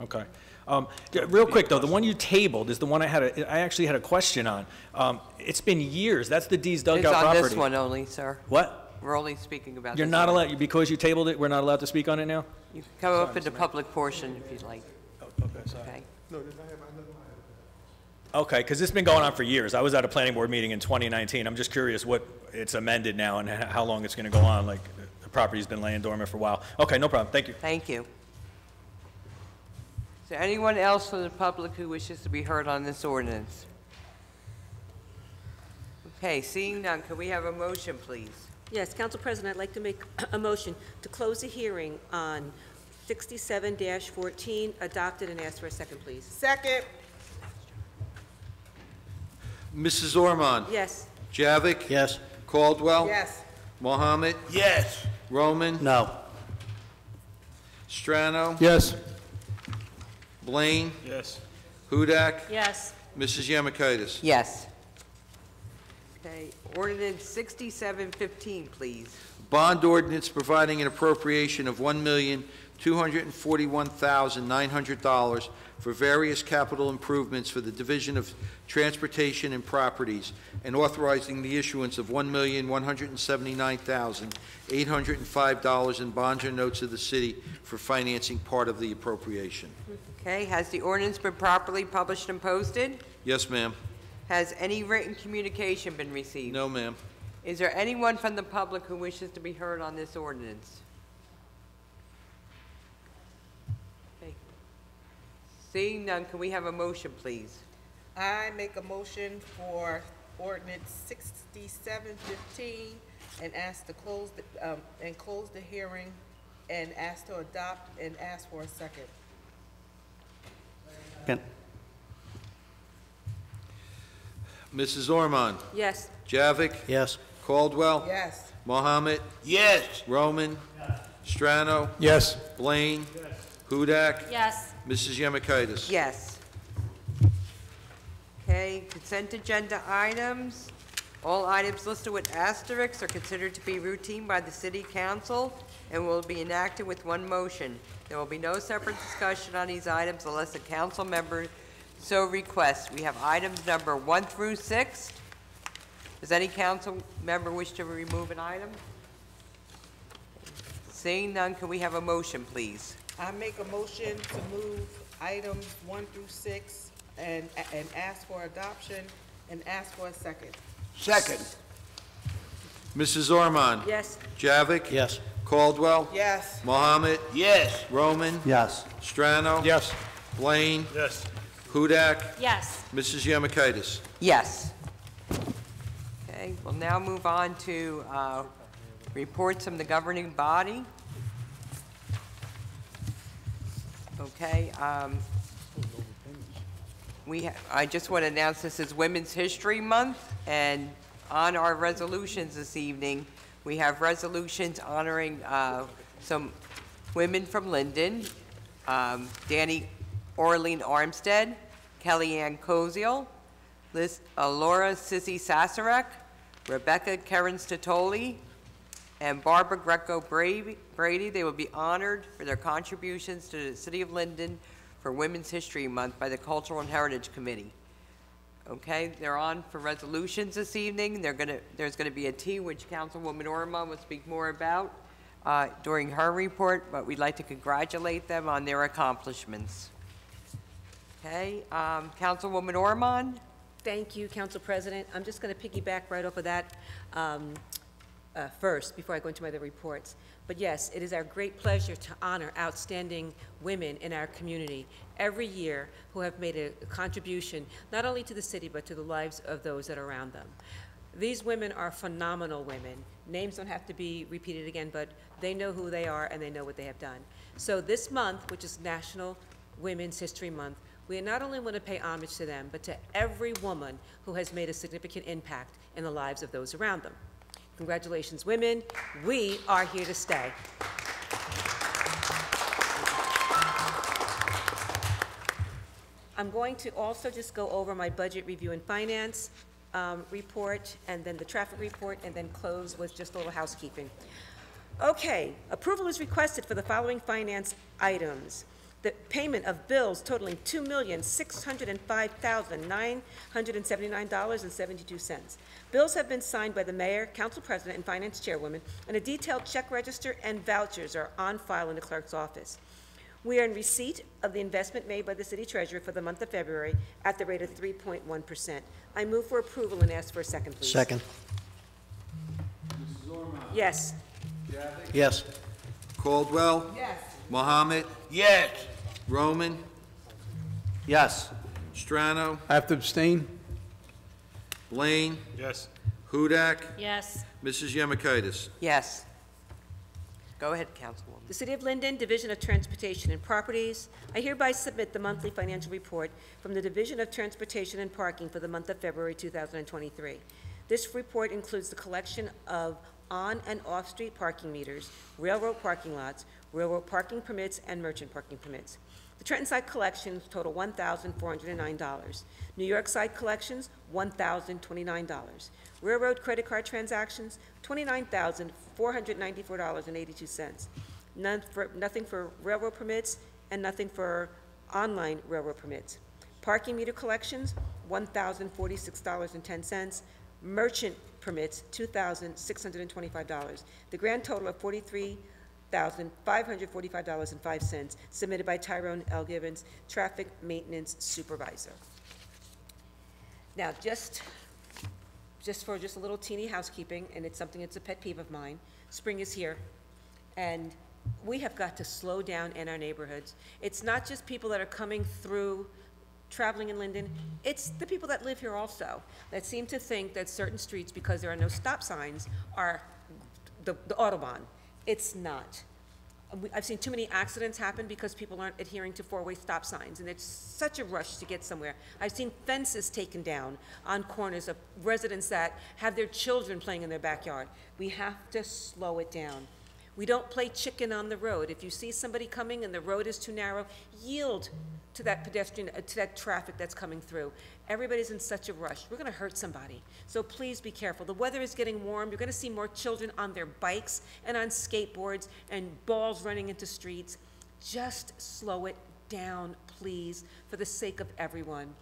Okay. Um, yeah, Real quick, though, the one you tabled is the one I had, a- I actually had a question on. Um, It's been years, that's the D's dugout It's dugout on property. this one only, sir. What? We're only speaking about this You're not one. allowed, because you tabled it, we're not allowed to speak on it now? You can come up in the public portion if you'd like. Okay. sorry. Okay, because it's been going on for years. I was at a planning board meeting in 2019. I'm just curious what it's amended now and how long it's going to go on, like, the property's been laying dormant for a while. Okay, no problem, thank you. Thank you. Is there anyone else from the public who wishes to be heard on this ordinance? Okay, seeing none, can we have a motion, please? Yes, Council President, I'd like to make a motion to close the hearing on 67-14, adopted, and ask for a second, please. Second, Mrs. Ormond? Yes. Javik? Yes. Caldwell? yes. Mohammed? Yes. Roman? No. Strano? Yes. Blaine? Yes. Hudak? Yes. Mrs. Yamakaitis? Yes. Okay, ordinance 6715, please. Bond ordinance providing an appropriation of $1,241,900 for various capital improvements for the Division of Transportation and Properties, and authorizing the issuance of $1,179,805 in bonds or notes of the city for financing part of the appropriation. Okay, has the ordinance been properly published and posted? Yes, ma'am. Has any written communication been received? No, ma'am. Is there anyone from the public who wishes to be heard on this ordinance? Seeing none, can we have a motion, please? I make a motion for ordinance sixty-seven fifteen and ask to close, the um, and close the hearing and ask to adopt and ask for a second. Second. Mrs. Ormond? Yes. Javik? Yes. Caldwell? Yes. Mohammed? Yes. Roman? Strano? Yes. Blaine? Yes. Hudak? Yes. Mrs. Yamakaitis? Yes. Okay, consent agenda items. All items listed with asterisks are considered to be routine by the city council and will be enacted with one motion. There will be no separate discussion on these items unless a council member so requests. We have items number one through six. Does any council member wish to remove an item? Seeing none, can we have a motion, please? I make a motion to move items one through six and, and ask for adoption and ask for a second. Second. Mrs. Ormond? Yes. Javik? Yes. Caldwell? Yes. Mohammed? Yes. Roman? Yes. Strano? Yes. Blaine? Yes. Hudak? Yes. Mrs. Yamakaitis? Yes. Okay, we'll now move on to uh, reports from the governing body. Okay, um, we, I just want to announce this is Women's History Month, and on our resolutions this evening, we have resolutions honoring uh, some women from Linden, um, Danny Orlean Armstead, Kellyanne Koziel, Liz, uh, Laura Sissy Sasarek, Rebecca Karen Statoli, and Barbara Greco Brady. They will be honored for their contributions to the City of Linden for Women's History Month by the Cultural and Heritage Committee. Okay, they're on for resolutions this evening. They're gonna, there's gonna be a tea, which Councilwoman Orma will speak more about uh, during her report, but we'd like to congratulate them on their accomplishments. Okay, um, Councilwoman Ormond? Thank you, Council President. I'm just going to piggyback right off of that um, uh, first, before I go into my other reports. But yes, it is our great pleasure to honor outstanding women in our community every year who have made a contribution, not only to the city, but to the lives of those that are around them. These women are phenomenal women. Names don't have to be repeated again, but they know who they are and they know what they have done. So this month, which is National Women's History Month, we not only want to pay homage to them, but to every woman who has made a significant impact in the lives of those around them. Congratulations, women. We are here to stay. I'm going to also just go over my budget review and finance um, report, and then the traffic report, and then close with just a little housekeeping. Okay, approval is requested for the following finance items. The payment of bills totaling $2,605,979.72. Bills have been signed by the mayor, council president, and finance chairwoman, and a detailed check register and vouchers are on file in the clerk's office. We are in receipt of the investment made by the city treasurer for the month of February at the rate of 3.1%. I move for approval and ask for a second, please. Second. Yes. Yes. Caldwell. Yes. Mohammed. Yes. Roman. Yes. Strano. I have to abstain? Blaine. Yes. Hudak. Yes. Mrs. Yamakaitis. Yes. Go ahead, Councilwoman. The City of Linden, Division of Transportation and Properties, I hereby submit the monthly financial report from the Division of Transportation and Parking for the month of February 2023. This report includes the collection of on- and off-street parking meters, railroad parking lots, railroad parking permits, and merchant parking permits. The Trenton side collections total $1,409. New York side collections, $1,029. Railroad credit card transactions, $29,494.82. None for, nothing for railroad permits and nothing for online railroad permits. Parking meter collections, $1,046.10. Merchant permits, $2,625. The grand total of $43,545.05 submitted by Tyrone L. Gibbons, Traffic Maintenance Supervisor. Now, just, just for just a little teeny housekeeping, and it's something that's a pet peeve of mine, spring is here, and we have got to slow down in our neighborhoods. It's not just people that are coming through, traveling in Linden, it's the people that live here also, that seem to think that certain streets, because there are no stop signs, are the the Autobahn. It's not. I've seen too many accidents happen because people aren't adhering to four-way stop signs, and it's such a rush to get somewhere. I've seen fences taken down on corners of residents that have their children playing in their backyard. We have to slow it down. We don't play chicken on the road. If you see somebody coming and the road is too narrow, yield to that pedestrian, uh, to that traffic that's coming through. Everybody's in such a rush. We're going to hurt somebody. So please be careful. The weather is getting warm. You're going to see more children on their bikes and on skateboards and balls running into streets. Just slow it down, please, for the sake of everyone.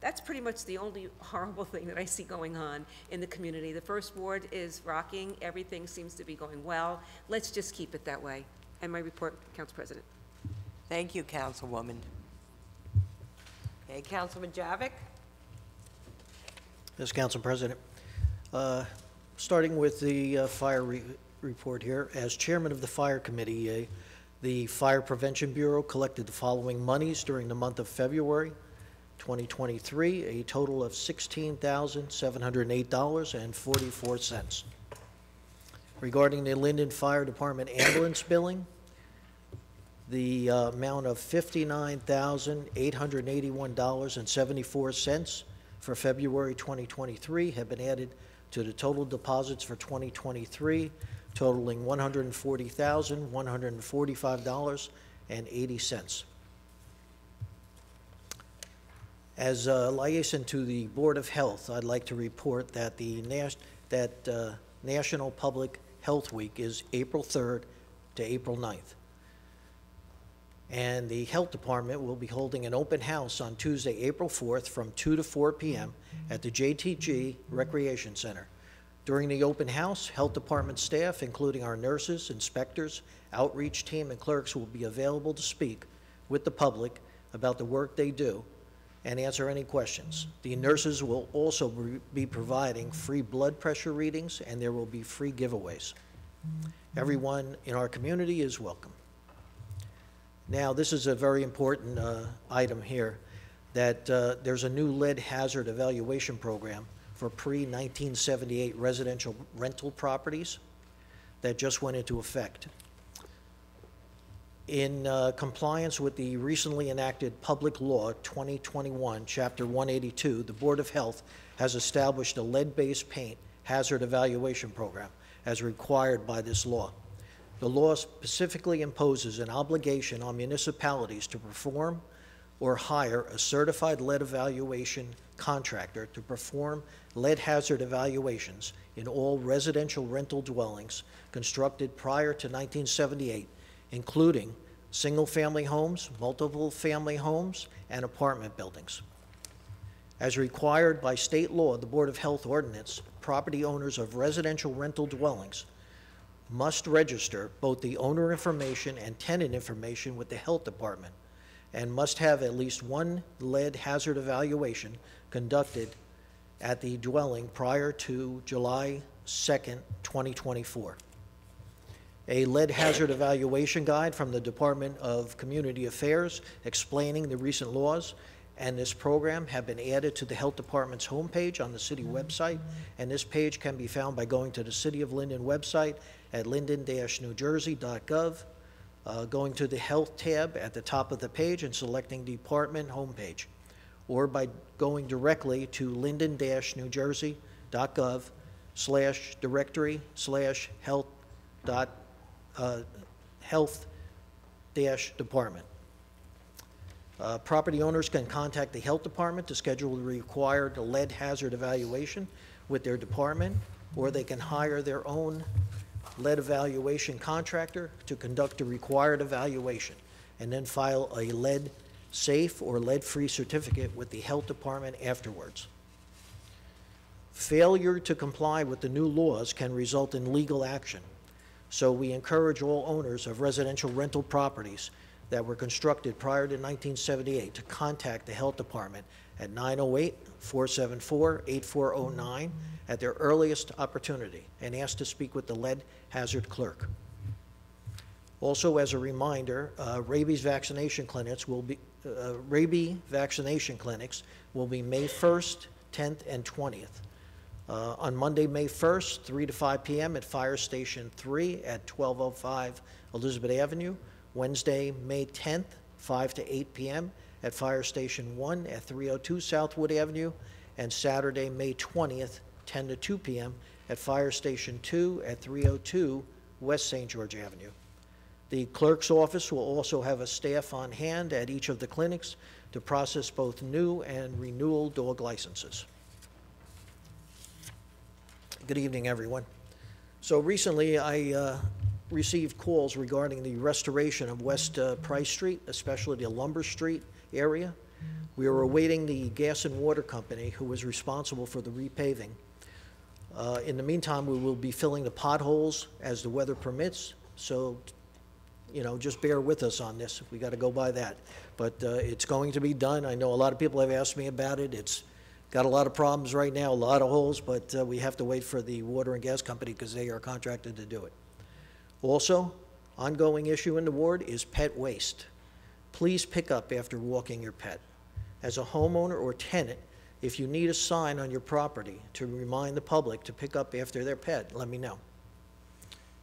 That's pretty much the only horrible thing that I see going on in the community. The first ward is rocking. Everything seems to be going well. Let's just keep it that way. And my report, Council President. Thank you, Councilwoman. Okay, Councilman Javik? Yes, Council President. Uh, Starting with the uh, fire re- report here, as chairman of the Fire Committee, uh, the Fire Prevention Bureau collected the following monies during the month of February 2023, a total of $16,708.44. Regarding the Linden Fire Department ambulance billing, the uh, amount of $59,881.74 for February 2023 have been added to the total deposits for 2023 totaling $140,145.80. As a liaison to the Board of Health, I'd like to report that the Nas- that uh, National Public Health Week is April 3rd to April 9th. And the Health Department will be holding an open house on Tuesday, April 4th, from 2 to 4 p.m. at the JTG Recreation Center. During the open house, Health Department staff, including our nurses, inspectors, outreach team, and clerks, will be available to speak with the public about the work they do and answer any questions. The nurses will also be- providing free blood pressure readings, and there will be free giveaways. Everyone in our community is welcome. Now, this is a very important uh, item here, that uh, there's a new lead hazard evaluation program for pre-1978 residential rental properties that just went into effect. In uh, compliance with the recently enacted Public Law 2021, Chapter 182, the Board of Health has established a lead-based paint hazard evaluation program as required by this law. The law specifically imposes an obligation on municipalities to perform or hire a certified lead evaluation contractor to perform lead hazard evaluations in all residential rental dwellings constructed prior to 1978, including single-family homes, multiple-family homes, and apartment buildings. As required by state law, the Board of Health ordinance, property owners of residential rental dwellings must register both the owner information and tenant information with the Health Department and must have at least one lead hazard evaluation conducted at the dwelling prior to July 2nd, 2024. A lead hazard evaluation guide from the Department of Community Affairs explaining the recent laws and this program have been added to the Health Department's homepage on the city website, and this page can be found by going to the City of Linden website at linden-newjersey.gov, uh, going to the Health tab at the top of the page and selecting Department homepage, or by going directly to linden-newjersey.gov slash directory slash health dot, uh, health dash department. Uh, Property owners can contact the Health Department to schedule the required lead hazard evaluation with their department, or they can hire their own lead evaluation contractor to conduct a required evaluation, and then file a lead-safe or lead-free certificate with the Health Department afterwards. Failure to comply with the new laws can result in legal action, so we encourage all owners of residential rental properties that were constructed prior to 1978 to contact the Health Department at 908-474-8409 at their earliest opportunity and ask to speak with the lead hazard clerk. Also, as a reminder, uh, rabies vaccination clinics will be, uh, rabies vaccination clinics will be May 1st, 10th, and 20th. Uh, On Monday, May 1st, 3 to 5 p.m. at Fire Station 3 at 1205 Elizabeth Avenue. Wednesday, May 10th, 5 to 8 p.m. at Fire Station 1 at 302 Southwood Avenue. And Saturday, May 20th, 10 to 2 p.m. at Fire Station 2 at 302 West St. George Avenue. The clerk's office will also have a staff on hand at each of the clinics to process both new and renewal dog licenses. Good evening, everyone. So recently, I uh, received calls regarding the restoration of West uh, Price Street, especially the Lumber Street area. We are awaiting the gas and water company who is responsible for the repaving. Uh, In the meantime, we will be filling the potholes as the weather permits, so, you know, just bear with us on this. We got to go by that. But uh, it's going to be done. I know a lot of people have asked me about it. It's got a lot of problems right now, a lot of holes, but uh, we have to wait for the water and gas company because they are contracted to do it. Also, ongoing issue in the ward is pet waste. Please pick up after walking your pet. As a homeowner or tenant, if you need a sign on your property to remind the public to pick up after their pet, let me know.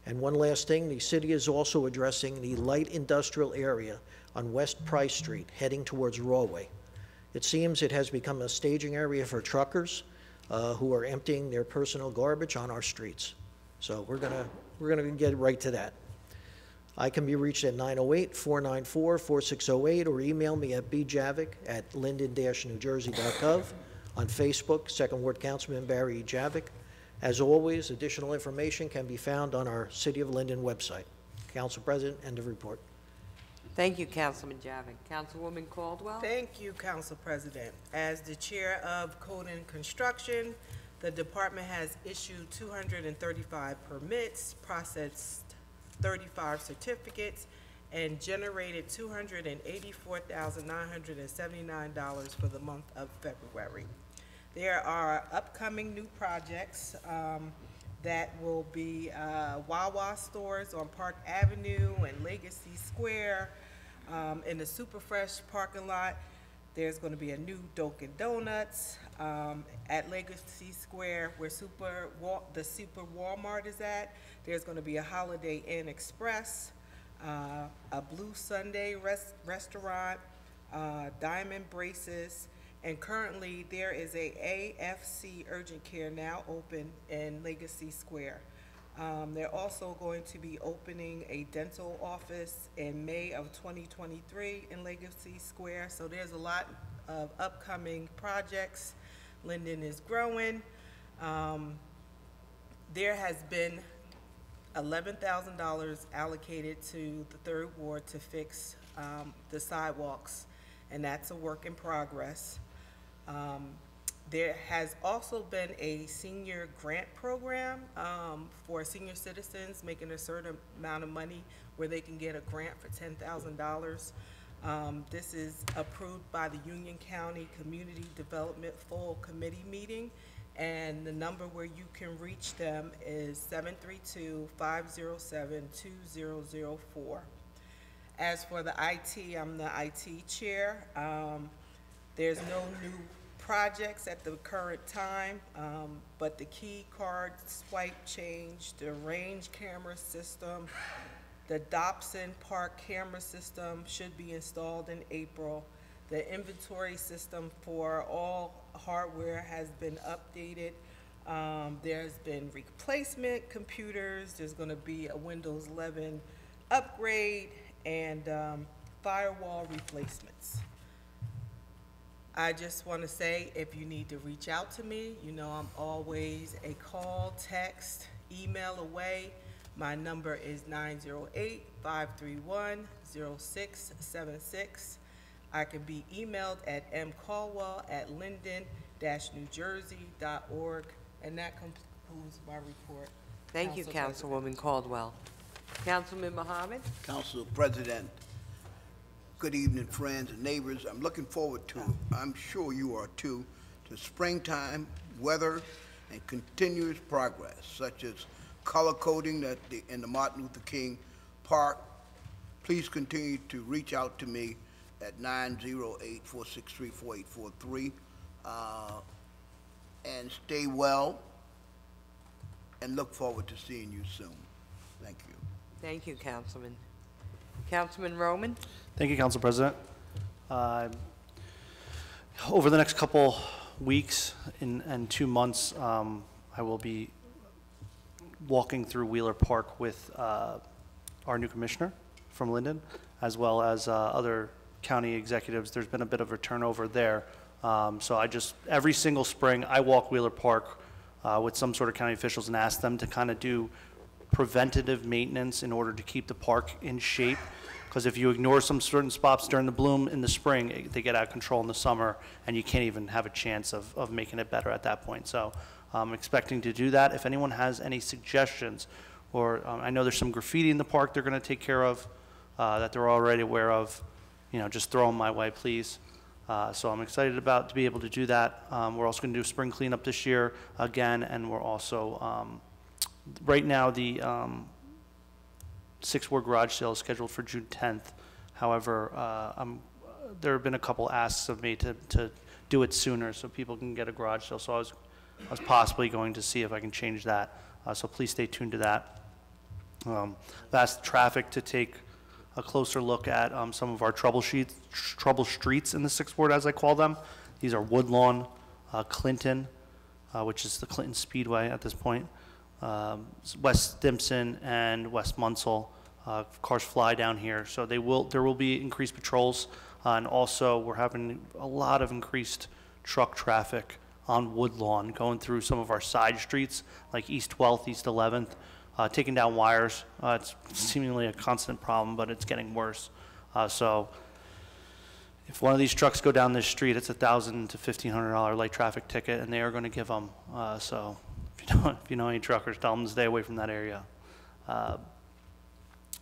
And one last thing, the city is also addressing the light industrial area on West Price Street heading towards Rahway. It seems it has become a staging area for truckers, uh, who are emptying their personal garbage on our streets. So we're gonna, we're gonna get right to that. I can be reached at 908-494-4608 or email me at bjavick@linden-newjersey.gov. On Facebook, Second Ward Councilman Barry E. Javick. As always, additional information can be found on our City of Linden website. Council President, end of report. Thank you, Councilman Javick. Councilwoman Caldwell? Thank you, Council President. As the Chair of Code and Construction, the department has issued 235 permits, processed 35 certificates, and generated $284,979 for the month of February. There are upcoming new projects um, that will be uh, Wawa stores on Park Avenue and Legacy Square, um, in the Super Fresh parking lot, there's gonna be a new Dunkin' Donuts, um, at Legacy Square where Super the Super Walmart is at. There's gonna be a Holiday Inn Express, uh, a Blue Sunday res- restaurant, uh, Diamond Braces, and currently there is a AFC Urgent Care now open in Legacy Square. Um, they're also going to be opening a dental office in May of 2023 in Legacy Square. So there's a lot of upcoming projects. Linden is growing. Um, there has been $11,000 allocated to the third ward to fix um, the sidewalks, and that's a work in progress. Um, there has also been a senior grant program um, for senior citizens making a certain amount of money where they can get a grant for ten thousand dollars. Um, This is approved by the Union County Community Development Full Committee meeting, and the number where you can reach them is 732-507-2004. As for the IT, I'm the IT chair. Um, There's no new projects at the current time, um, but the key card swipe change, the range camera system, the Dobson Park camera system should be installed in April. The inventory system for all hardware has been updated. Um, there's been replacement computers, there's gonna be a Windows 11 upgrade, and, um, firewall replacements. I just want to say, if you need to reach out to me, you know I'm always a call, text, email away. My number is 908-531-0676. I can be emailed at mcaldwell@linden-newjersey.org, and that concludes my report. Thank you, Council Councilwoman Caldwell. Councilman Mohammed? Council President, good evening, friends and neighbors. I'm looking forward to, I'm sure you are too, to springtime weather and continuous progress, such as color coding at the, in the Martin Luther King Park. Please continue to reach out to me at 908-463-4843. Uh, And stay well, and look forward to seeing you soon. Thank you. Thank you, Councilman. Councilman Roman? Thank you, Council President. Uh, Over the next couple weeks and, and two months, um, I will be walking through Wheeler Park with uh, our new commissioner from Linden, as well as uh, other county executives. There's been a bit of a turnover there. Um, So I just, every single spring, I walk Wheeler Park uh, with some sort of county officials and ask them to kind of do preventative maintenance in order to keep the park in shape. Because if you ignore some certain spots during the bloom in the spring, it- they get out of control in the summer, and you can't even have a chance of, of making it better at that point. So I'm expecting to do that. If anyone has any suggestions, or um, I know there's some graffiti in the park they're going to take care of, uh, that they're already aware of, you know, just throw them my way, please. Uh, So I'm excited about, to be able to do that. Um, We're also going to do spring cleanup this year again, and we're also, um, right now, the um, Six Ward Garage Sale is scheduled for June 10th. However, uh, I'm- there have been a couple asks of me to, to do it sooner so people can get a garage sale. So I was, I was possibly going to see if I can change that. Uh, So please stay tuned to that. Um, I've asked traffic to take a closer look at um, some of our trouble sheets, trouble streets in the Sixth Ward, as I call them. These are Woodlawn, uh, Clinton, uh, which is the Clinton Speedway at this point, um, West Stimson and West Munsell. Uh, Cars fly down here, so they will, there will be increased patrols. uh, And also, we're having a lot of increased truck traffic on Woodlawn, going through some of our side streets, like East 12th, East 11th, uh, taking down wires. Uh, It's seemingly a constant problem, but it's getting worse. Uh, So if one of these trucks go down this street, it's a thousand to fifteen hundred dollar light traffic ticket, and they are going to give them. Uh, so if you know if you know any truckers, tell them to stay away from that area. Uh,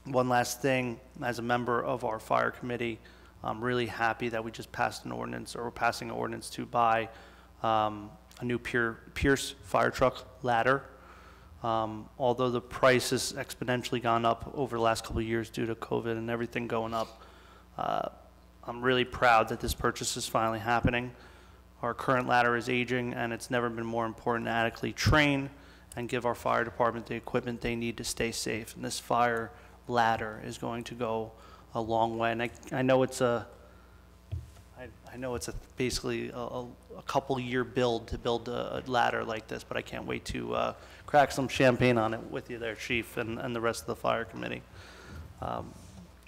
one last thing, as a member of our fire committee, I'm really happy that we just passed an ordinance, or we're passing an ordinance to buy um, a new Pierce fire truck ladder. Um, although the price has exponentially gone up over the last couple of years due to COVID and everything going up, uh, I'm really proud that this purchase is finally happening. Our current ladder is aging, and it's never been more important to adequately train and give our fire department the equipment they need to stay safe. And this fire ladder is going to go a long way. And I, I know it's a, I, know it's a, basically a, a a couple year build to build a, a ladder like this, but I can't wait to, uh, crack some champagne on it with you there, chief, and, and the rest of the fire committee. Um,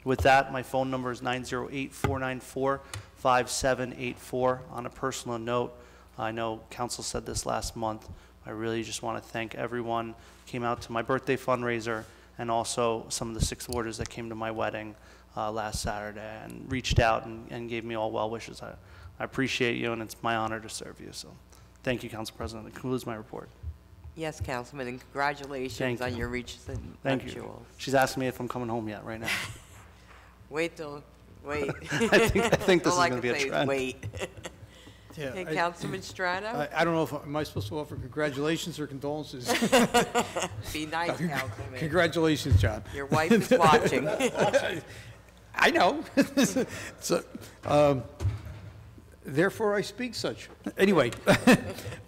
With that, my phone number is 908-494-5784. On a personal note, I know council said this last month, I really just want to thank everyone came out to my birthday fundraiser and also some of the sixth warders that came to my wedding uh, last Saturday and reached out and, and gave me all well wishes. I, I appreciate you, and it's my honor to serve you. So, thank you, Council President. That concludes my report. Yes, Councilman, and congratulations Thank on you. your reaches and Thank you. She's asking me if I'm coming home yet right now. Wait till, wait. I think- I think this All is gonna be a say trend. wait. Yeah, Okay, I- Councilman Strano? I I don't know if, am I supposed to offer congratulations or condolences? Be nice, Councilman. Congratulations, John. Your wife is watching. I know. So, um, Therefore, I speak such. Anyway,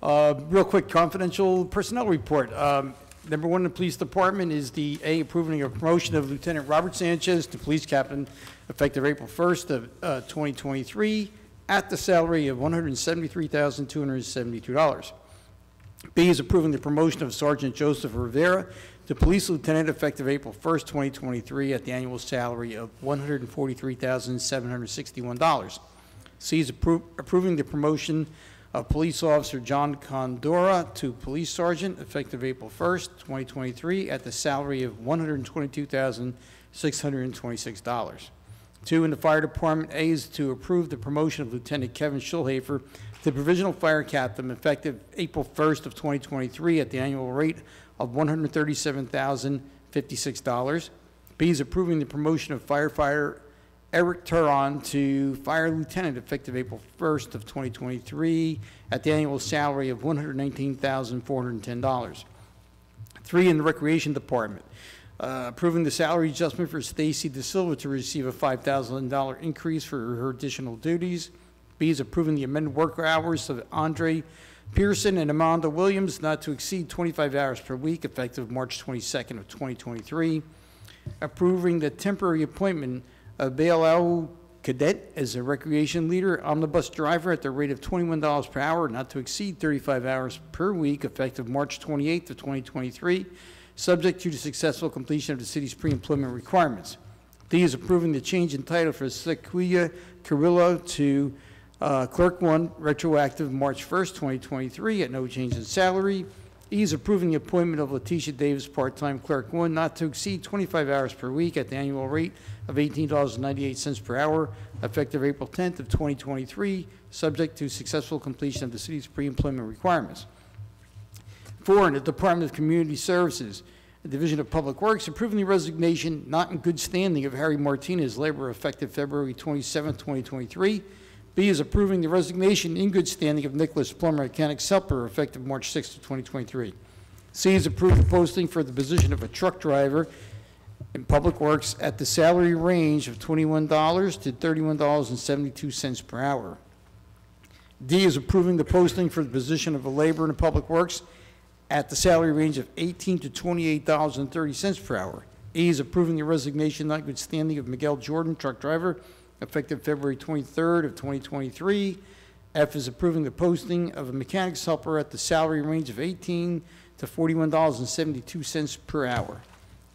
uh, real quick, confidential personnel report. Um, Number one in the police department is the A, approving a promotion of Lieutenant Robert Sanchez to police captain effective April 1st of uh, 2023 at the salary of $173,272. B is approving the promotion of Sergeant Joseph Rivera to police lieutenant effective April 1st, 2023, at the annual salary of $143,761. C is appro- approving the promotion of police officer John Condora to police sergeant effective April 1st, 2023, at the salary of $122,626. Two, in the fire department, A is to approve the promotion of Lieutenant Kevin Schulhafer to provisional fire captain effective April 1st of 2023 at the annual rate of $137,056. B is approving the promotion of firefighter Eric Turon to fire lieutenant effective April 1st of 2023 at the annual salary of $119,410. Three, in the Recreation Department, uh, approving the salary adjustment for Stacy De Silva to receive a $5,000 increase for her additional duties. B is approving the amended work hours of Andre Pearson and Amanda Williams not to exceed 25 hours per week effective March 22nd of 2023. Approving the temporary appointment of Bail Cadet as a recreation leader omnibus driver at the rate of $21 per hour, not to exceed 35 hours per week, effective March 28th of 2023, subject to the successful completion of the city's pre-employment requirements. D is approving the change in title for Sequia Carrillo to uh, Clerk 1, retroactive March 1st, 2023, at no change in salary. E is approving the appointment of Letitia Davis, part-time Clerk 1, not to exceed 25 hours per week at the annual rate of $18.98 per hour, effective April 10th of 2023, subject to successful completion of the city's pre-employment requirements. Four, in the Department of Community Services, the Division of Public Works, approving the resignation not in good standing of Harry Martinez, labor effective February 27, 2023. B is approving the resignation in good standing of Nicholas Plummer, mechanic helper, effective March 6, 2023. C is approve the posting for the position of a truck driver in Public Works at the salary range of $21 to $31.72 per hour. D is approving the posting for the position of a laborer in Public Works at the salary range of 18 to $28.30 per hour. E is approving the resignation not good standing of Miguel Jordan, truck driver, effective February 23rd of 2023. F is approving the posting of a mechanics helper at the salary range of 18 to $41.72 per hour.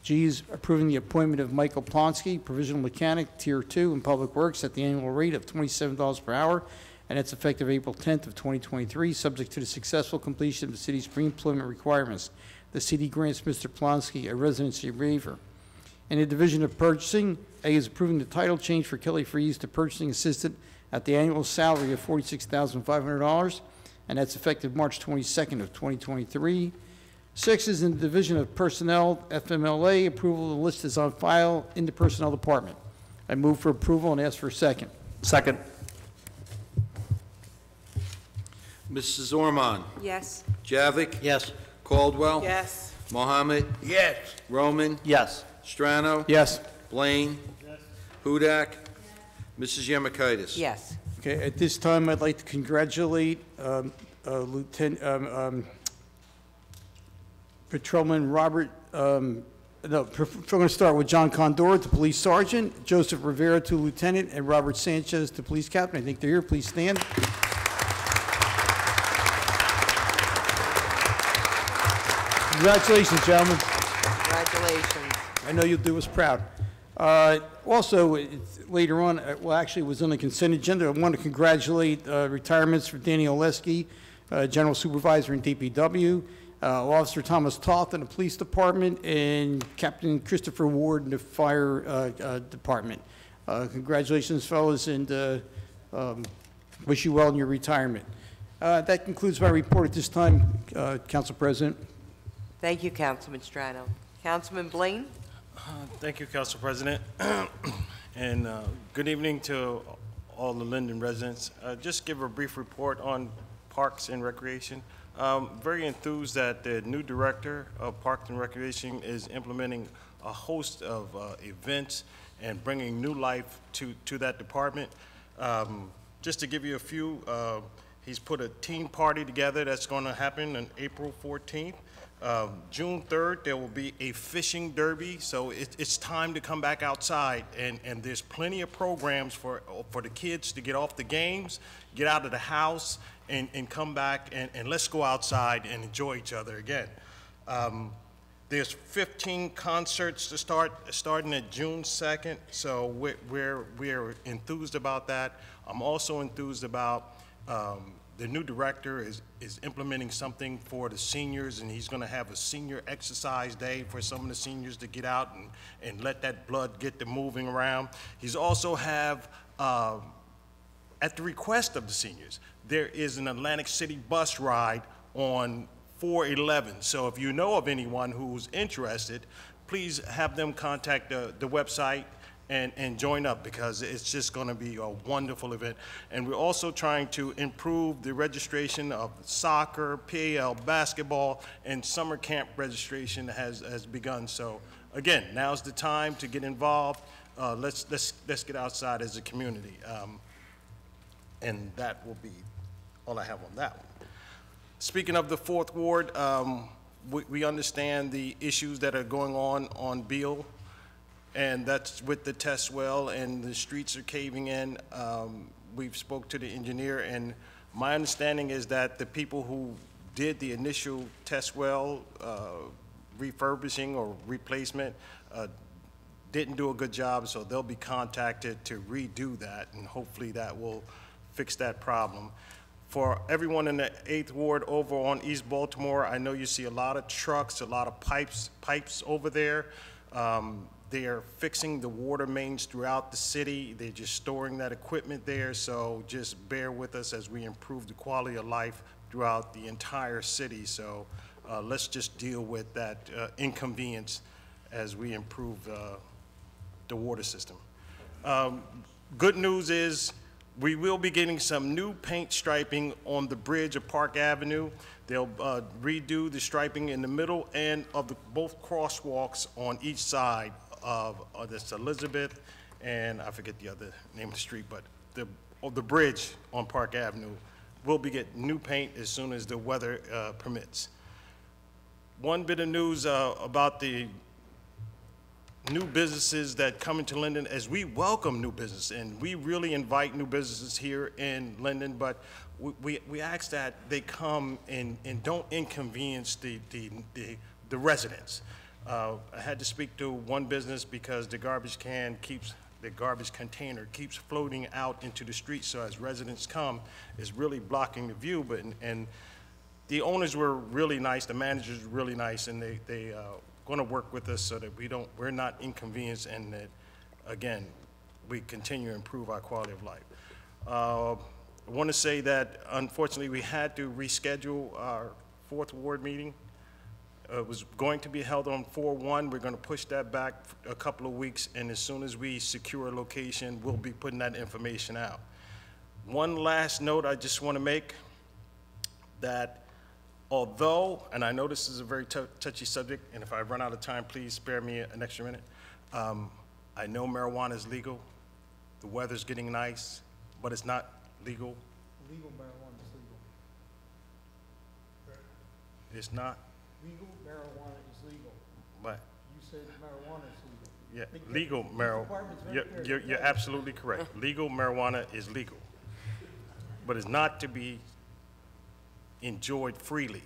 G is approving the appointment of Michael Plonsky, provisional mechanic, Tier 2 in Public Works, at the annual rate of $27 per hour, and that's effective April 10th of 2023, subject to the successful completion of the city's pre-employment requirements. The city grants Mr. Plonsky a residency waiver. In the Division of Purchasing, A is approving the title change for Kelly Freeze to purchasing assistant at the annual salary of $46,500, and that's effective March 22nd of 2023. Six is in the Division of Personnel, FMLA, approval of the list is on file in the Personnel Department. I move for approval and ask for a second. Second. Mrs. Ormond? Yes. Javick? Yes. Caldwell? Yes. Mohammed? Yes. Roman? Yes. Strano? Yes. Blaine? Hudak? Mrs. Yamakaitis? Yes. Okay, at this time, I'd like to congratulate um, uh, Lieutenant, um, um, Patrolman Robert, um, no, we're going to start with John Condor, the police sergeant, Joseph Rivera, to lieutenant, and Robert Sanchez, the police captain. I think they're here. Please stand. Congratulations, gentlemen. I know you'll do us proud. Uh, Also, later on, uh, well, actually, it was on the consent agenda, I want to congratulate uh, retirements for Danny Oleski, uh, General Supervisor in DPW, uh, Officer Thomas Toth in the Police Department, and Captain Christopher Ward in the Fire uh, Department. Congratulations, fellas, and um, wish you well in your retirement. That concludes my report at this time, Council President. Thank you, Councilman Strano. Councilman Blaine? Thank you, Council President. And uh, good evening to all the Linden residents. Uh, Just give a brief report on Parks and Recreation. Um, Very enthused that the new Director of Parks and Recreation is implementing a host of uh, events and bringing new life to, to that department. Um, Just to give you a few, uh, he's put a teen party together that's going to happen on April 14th. Um, June 3rd, there will be a fishing derby, so it, it's time to come back outside, and, and there's plenty of programs for, for the kids to get off the games, get out of the house, and, and come back, and, and let's go outside and enjoy each other again. Um, there's 15 concerts to start, starting at June 2nd, so we're, we're, we're enthused about that. I'm also enthused about um, the new director is, is implementing something for the seniors, and he's going to have a senior exercise day for some of the seniors to get out and, and let that blood get to moving around. He's also have, uh, at the request of the seniors, there is an Atlantic City bus ride on 411. So if you know of anyone who's interested, please have them contact the, the website and, and join up because it's just going to be a wonderful event. And we're also trying to improve the registration of soccer, PAL basketball, and summer camp registration has, has begun. So again, now's the time to get involved. Uh, let's, let's, let's get outside as a community. Um, and that will be all I have on that one. Speaking of the Fourth Ward, um, we, we understand the issues that are going on on Beale, and that's with the test well, and the streets are caving in. Um, we've spoke to the engineer, and my understanding is that the people who did the initial test well uh, refurbishing or replacement uh, didn't do a good job, so they'll be contacted to redo that, and hopefully that will fix that problem. For everyone in the Eighth Ward over on East Baltimore, I know you see a lot of trucks, a lot of pipes, pipes over there. Um, they are fixing the water mains throughout the city. They're just storing that equipment there, so just bear with us as we improve the quality of life throughout the entire city. So uh, let's just deal with that uh, inconvenience as we improve uh, the water system. Um, Good news is, we will be getting some new paint striping on the bridge of Park Avenue. They'll uh, redo the striping in the middle and of the, both crosswalks on each side of, this Elizabeth and I forget the other name of the street, but the, of the bridge on Park Avenue will be getting new paint as soon as the weather uh, permits. One bit of news uh, about the new businesses that come into Linden as we welcome new business and we really invite new businesses here in Linden, but we, we, we ask that they come and, and don't inconvenience the, the, the, the residents. Uh, I had to speak to one business because the garbage can keeps, the garbage container keeps floating out into the street, so as residents come, it's really blocking the view, but, and the owners were really nice, the managers were really nice, and they, they, uh, gonna work with us so that we don't, we're not inconvenienced and that, again, we continue to improve our quality of life. Uh, I want to say that unfortunately, we had to reschedule our fourth ward meeting. Uh, It was going to be held on 4/1. We're going to push that back a couple of weeks, and as soon as we secure a location, we'll be putting that information out. One last note I just want to make, that although, and I know this is a very tou- touchy subject, and if I run out of time, please spare me an extra minute. Um, I know marijuana is legal, the weather's getting nice, but it's not legal. Legal marijuana is legal. It's not, Legal marijuana is legal. but, You said marijuana is legal. yeah, Think legal marijuana, you're, you're, you're absolutely correct. Legal marijuana is legal, but it's not to be enjoyed freely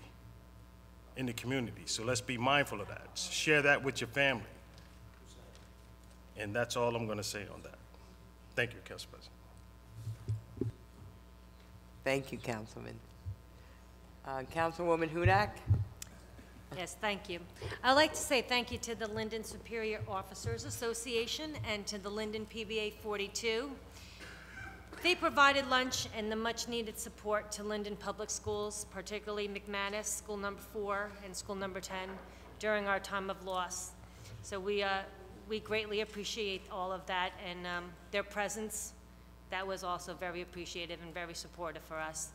in the community. So let's be mindful of that. Share that with your family. And that's all I'm gonna say on that. Thank you, Council President. Thank you, Councilman. Uh, Councilwoman Hudak? Yes, thank you. I'd like to say thank you to the Linden Superior Officers Association and to the Linden PBA 42. They provided lunch and the much-needed support to Linden Public Schools, particularly McManus, School Number 4, and School Number 10, during our time of loss. So we, uh, we greatly appreciate all of that, and um, their presence, that was also very appreciative and very supportive for us.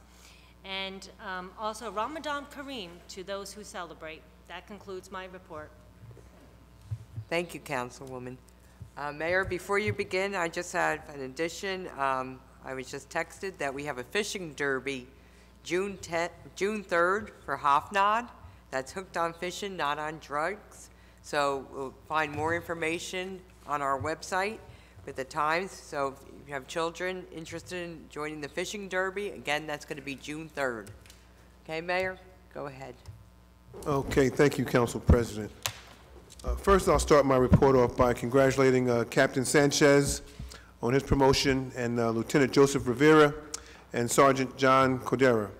And um, also Ramadan Kareem to those who celebrate. That concludes my report. Thank you, Councilwoman. Uh, Mayor, before you begin, I just had an addition. Um, I was just texted that we have a fishing derby June 10th, June 3rd for Hofnod. That's hooked on fishing, not on drugs. So we'll find more information on our website with the times. So you have children interested in joining the fishing derby, again, that's going to be June 3rd. Okay, Mayor, go ahead. Okay, thank you, Council President. Uh, First, I'll start my report off by congratulating uh, Captain Sanchez on his promotion and uh, Lieutenant Joseph Rivera and Sergeant John Cordera.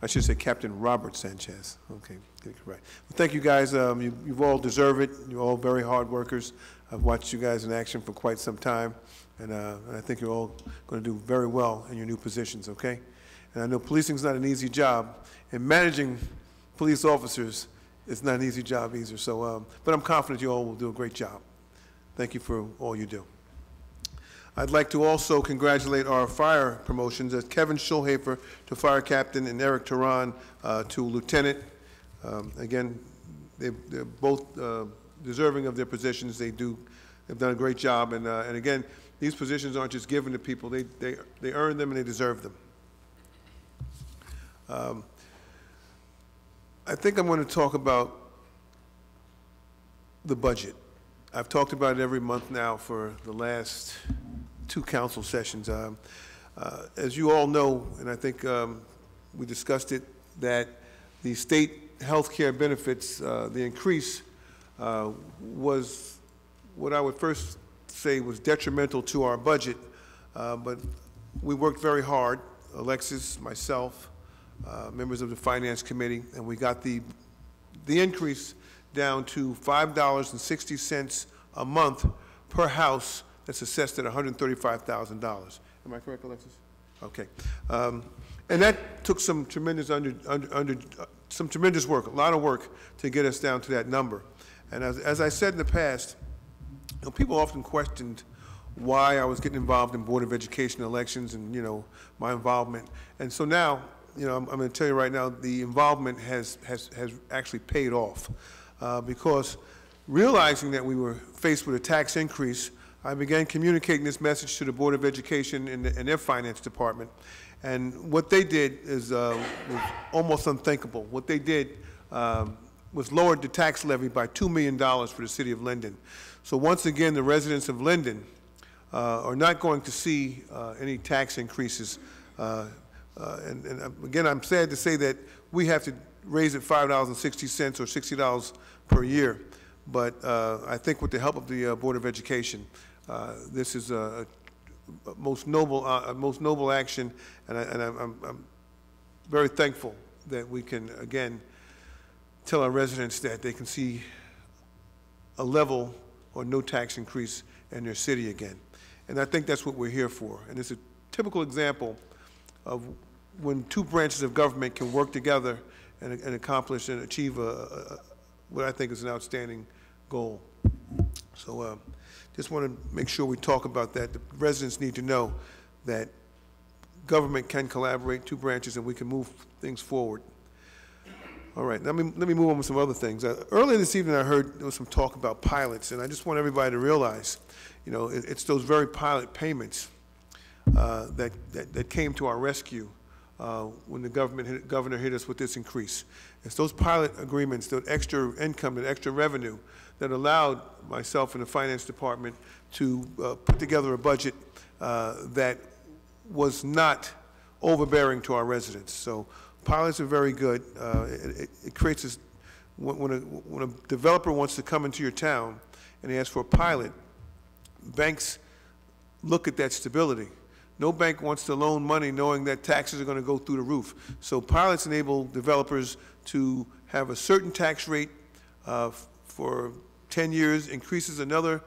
I should say Captain Robert Sanchez. Okay, correct. Well, Thank you, guys. Um, you- You've all deserve it. You're all very hard workers. I've watched you guys in action for quite some time, and uh, and I think you're all going to do very well in your new positions, okay? And I know policing's not an easy job, and managing police officers is not an easy job either, so, um, but I'm confident you all will do a great job. Thank you for all you do. I'd like to also congratulate our fire promotions as Kevin Schulhafer to fire captain and Eric Teran uh, to lieutenant. Um, Again, they- they're both uh, deserving of their positions. They do, they've done a great job, and, uh, and again, these positions aren't just given to people, they, they, they earn them and they deserve them. Um, I think I'm going to talk about the budget. I've talked about it every month now for the last two council sessions. Um, uh, As you all know, and I think um, we discussed it, that the state health care benefits, uh, the increase uh, was what I would first say was detrimental to our budget, uh, but we worked very hard, Alexis, myself, uh, members of the Finance Committee, and we got the, the increase down to $5.60 a month per house that's assessed at $135,000. Am I correct, Alexis? Okay. Um, And that took some tremendous under, under, under, uh, some tremendous work, a lot of work to get us down to that number. And as, as I said in the past, know, people often questioned why I was getting involved in Board of Education elections and, you know, my involvement. And so now, you know, I'm, I'm going to tell you right now, the involvement has, has, has actually paid off. Uh, because realizing that we were faced with a tax increase, I began communicating this message to the Board of Education and, and their finance department. And what they did is, uh, was almost unthinkable. What they did, um, was lowered the tax levy by $2 million for the city of Linden. So once again, the residents of Linden uh, are not going to see uh, any tax increases uh, uh, and, and uh, again, I'm sad to say that we have to raise it five dollars and sixty cents or sixty dollars per year. But uh, I think with the help of the Board of Education, this is a a most noble, a most noble action, and I, and I'm, I'm very thankful that we can, again, tell our residents that they can see a level or no tax increase in their city again. And I think that's what we're here for. And it's a typical example of when two branches of government can work together and, and accomplish and achieve a, a, what I think is an outstanding goal. So, uh, just want to make sure we talk about that. The residents need to know that government can collaborate, two branches, and we can move things forward. All right, let me, let me move on with some other things. Uh, Earlier this evening, I heard there was some talk about pilots, and I just want everybody to realize, you know, it- it's those very pilot payments uh, that, that that came to our rescue uh, when the government, hit- governor hit us with this increase. It's those pilot agreements, that extra income, that extra revenue that allowed myself and the finance department to uh, put together a budget uh, that was not overbearing to our residents. So pilots are very good. Uh, It it- creates this, when a, when a developer wants to come into your town and ask for a pilot, banks look at that stability. No bank wants to loan money knowing that taxes are going to go through the roof. So pilots enable developers to have a certain tax rate uh, for 10 years, increases another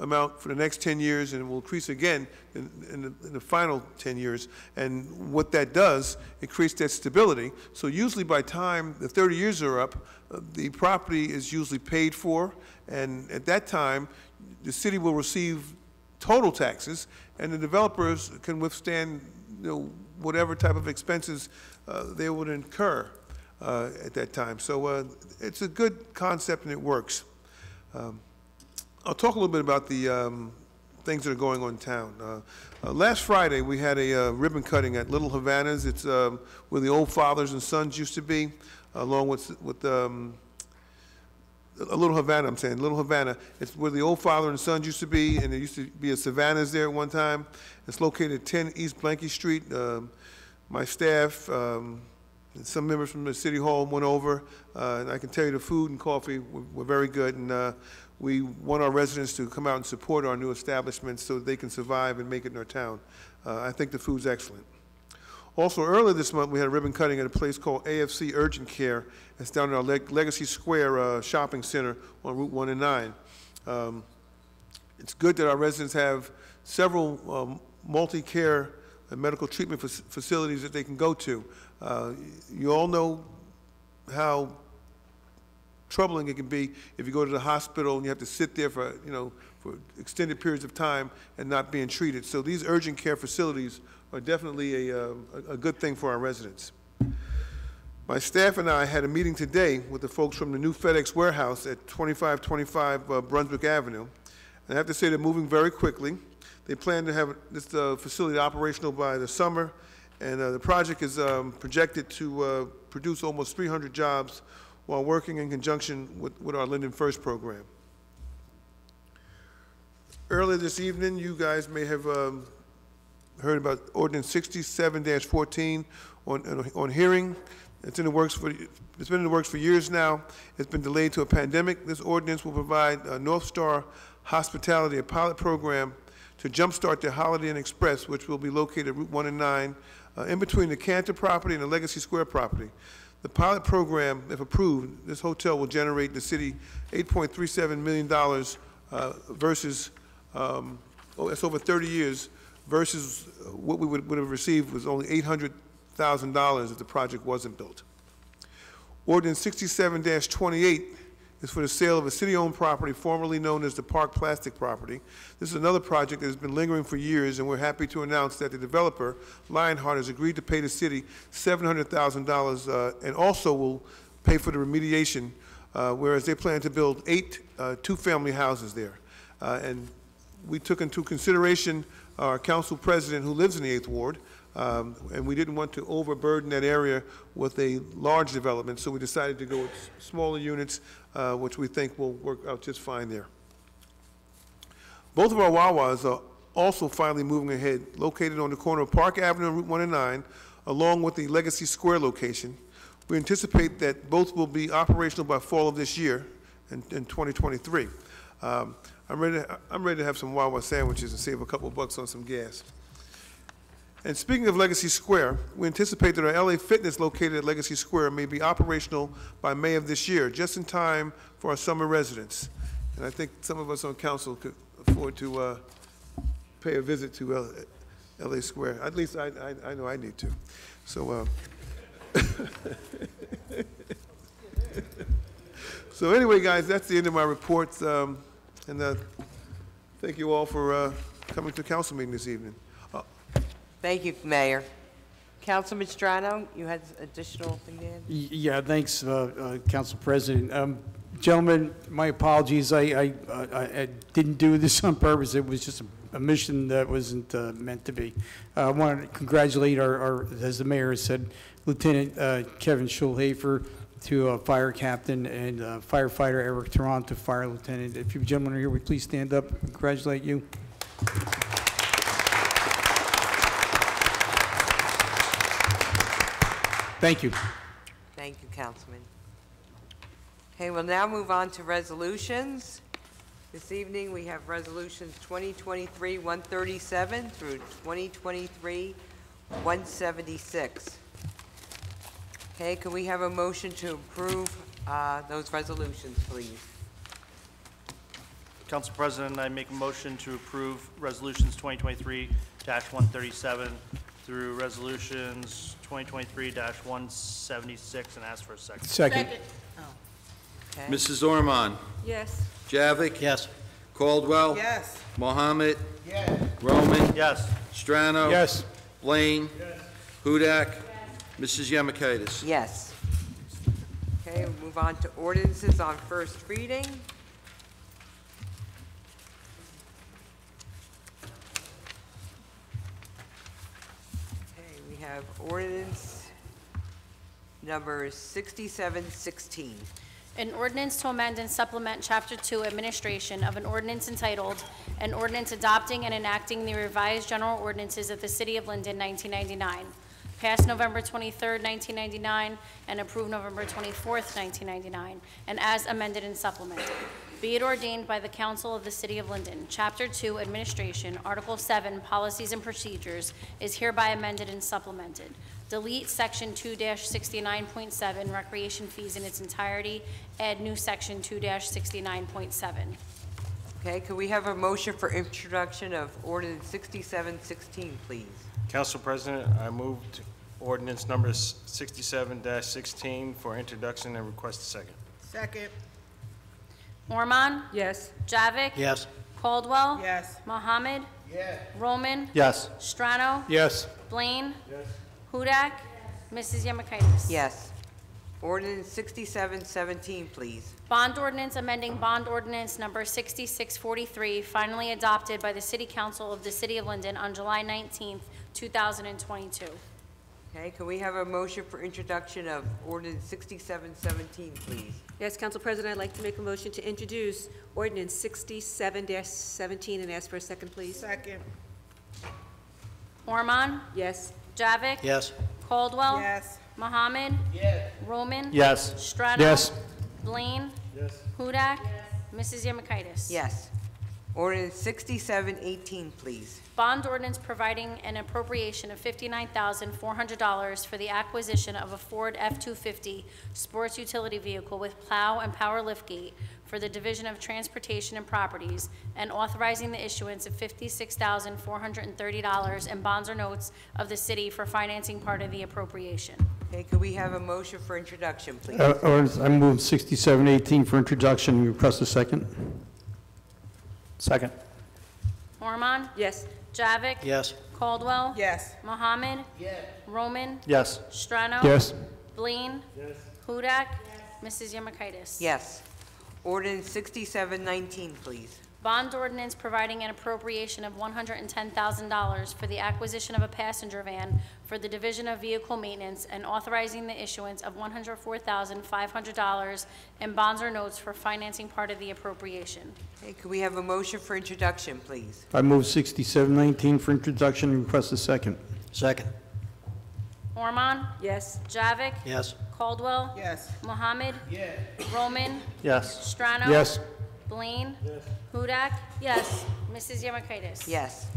amount for the next 10 years, and it will increase again in, in, the, in the final 10 years. And what that does, it creates that stability. So usually by time the 30 years are up, uh, the property is usually paid for, and at that time, the city will receive total taxes, and the developers can withstand, you know, whatever type of expenses uh, they would incur uh, at that time. So uh, it's a good concept and it works. Um, I'll talk a little bit about the um, things that are going on in town. Uh, uh, Last Friday, we had a uh, ribbon cutting at Little Havanas. It's um, where the old fathers and sons used to be, along with, with um, a Little Havana, I'm saying, Little Havana. It's where the old father and sons used to be, and there used to be a Savannah's there at one time. It's located at 10 East Blancke Street. Um, My staff, um, and some members from the city hall went over, uh, and I can tell you the food and coffee were, were very good, and uh, we want our residents to come out and support our new establishments so they can survive and make it in our town. Uh, I think the food's excellent. Also, earlier this month, we had a ribbon cutting at a place called AFC Urgent Care. It's down in our Leg- Legacy Square uh, Shopping Center on Route 1 and 9. Um, It's good that our residents have several um, multi-care and medical treatment facilities that they can go to. Uh, You all know how troubling it can be if you go to the hospital and you have to sit there for, you know, for extended periods of time and not being treated. So these urgent care facilities are definitely a, uh, a good thing for our residents. My staff and I had a meeting today with the folks from the new FedEx warehouse at 2525 uh, Brunswick Avenue. And I have to say they're moving very quickly. They plan to have this uh, facility operational by the summer, and uh, the project is um, projected to uh, produce almost 300 jobs while working in conjunction with, with our Linden First program. Earlier this evening, you guys may have um, heard about ordinance 67-14 on, on- hearing. It's in the works for, it's been in the works for years now. It's been delayed to a pandemic. This ordinance will provide uh, North Star Hospitality, a pilot program to jumpstart the Holiday Inn Express, which will be located at Route 1 and 9, uh, in between the Cantor property and the Legacy Square property. The pilot program, if approved, this hotel will generate the city $8.37 million uh, versus, um, oh, it's over 30 years, versus what we would would have received was only $800,000 if the project wasn't built. Ordinance 67-28 is for the sale of a city-owned property formerly known as the Park Plastic property. This is another project that has been lingering for years, and we're happy to announce that the developer, Lionheart, has agreed to pay the city $700,000 uh, and also will pay for the remediation, uh, whereas they plan to build eight uh, two-family houses there. Uh, And we took into consideration our council president who lives in the Eighth Ward, um, and we didn't want to overburden that area with a large development, so we decided to go with smaller units, uh, which we think will work out just fine there. Both of our Wawas are also finally moving ahead, located on the corner of Park Avenue and Route 109, along with the Legacy Square location. We anticipate that both will be operational by fall of this year, in, in 2023. Um, I'm ready, to- I'm ready to have some Wawa sandwiches and save a couple bucks on some gas. And speaking of Legacy Square, we anticipate that our LA Fitness located at Legacy Square may be operational by May of this year, just in time for our summer residents. And I think some of us on council could afford to uh, pay a visit to L- LA Square. At least I, I, I know I need to. So, uh, so anyway, guys, that's the end of my report. Um, and uh, thank you all for uh, coming to council meeting this evening. Thank you, Mayor. Councilman Strano, you had additional thing to add? Yeah, thanks, uh, uh, Council President. Um, Gentlemen, my apologies, I, I, uh, I I didn't do this on purpose, it was just a- mission that wasn't uh, meant to be. I want to congratulate our, our, as the mayor said, Lieutenant uh, Kevin Schulhafer to uh, Fire Captain and firefighter Eric Toronto, to Fire Lieutenant. If you gentlemen are here, would please stand up, and congratulate you? Thank you. Thank you, Councilman. Okay, we'll now move on to resolutions. This evening, we have resolutions 2023-137 through 2023-176. Okay, can we have a motion to approve uh, those resolutions, please? Council President, I make a motion to approve Resolutions 2023-137 through Resolutions 2023-176 and ask for a second. Second. Oh, okay. Mrs. Ormond? Yes. Javick? Yes. Caldwell? Yes. Mohammed? Yes. Roman? Yes. Strano? Yes. Blaine? Yes. Hudak? Mrs. Yamakaitis? Yes. Okay, we'll move on to ordinances on first reading. Okay, we have ordinance number 6716. An ordinance to amend and supplement Chapter 2 Administration of an ordinance entitled, "An Ordinance Adopting and Enacting the Revised General Ordinances of the City of Linden, 1999," passed November 23, 1999, and approved November 24, 1999, and as amended and supplemented. Be it ordained by the Council of the City of Linden, Chapter 2 Administration, Article 7 Policies and Procedures is hereby amended and supplemented. Delete Section 2-69.7 Recreation Fees in its entirety, add new Section 2-69.7. Okay, could we have a motion for introduction of ordinance 6716, please? Council President, I moved ordinance number 67-16 for introduction and request a second. Second. Mormon? Yes. Javick? Yes. Caldwell? Yes. Mohammed? Yes. Roman? Yes. Strano? Yes. Blaine? Yes. Hudak? Mrs. Yamakaitis? Yes. Ordinance 6717, please. Bond ordinance amending bond ordinance number 6643, finally adopted by the City Council of the City of Linden on July 19th, 2022. Okay, can we have a motion for introduction of ordinance 6717, please? Yes, Council President, I'd like to make a motion to introduce ordinance 67-17 and ask for a second, please. Second. Mormon? Yes. Javick? Yes. Caldwell? Yes. Mohammed? Yes. Roman? Yes. Strano? Yes. Blaine? Yes. Hudak? Mrs. Yamakaitis? Yes. Ordinance 6718, please. Bond ordinance providing an appropriation of $59,400 for the acquisition of a Ford F-250 sports utility vehicle with plow and power liftgate for the Division of Transportation and Properties, and authorizing the issuance of $56,430 in bonds or notes of the city for financing part of the appropriation. Okay, could we have a motion for introduction, please? Uh, ordinance- I move 6718 for introduction and request a second. Second. Mormon? Yes. Javick? Yes. Caldwell? Yes. Mohammed? Yes. Roman? Yes. Strano? Yes. Blaine? Yes. Hudak? Yes. Mrs. Yamakaitis? Yes. Ordinance 6719, please. Bond ordinance providing an appropriation of $110,000 for the acquisition of a passenger van for the Division of Vehicle Maintenance and authorizing the issuance of $104,500 in bonds or notes for financing part of the appropriation. Okay, could we have a motion for introduction, please? I move 6719 for introduction and request a second. Second. Ormond? Yes. Javick? Yes. Caldwell? Yes. Mohammed? Yes. Roman? Yes. Strano? Yes. Blaine? Yes. Hudak? Yes. Mrs. Yamakaitis? Yes.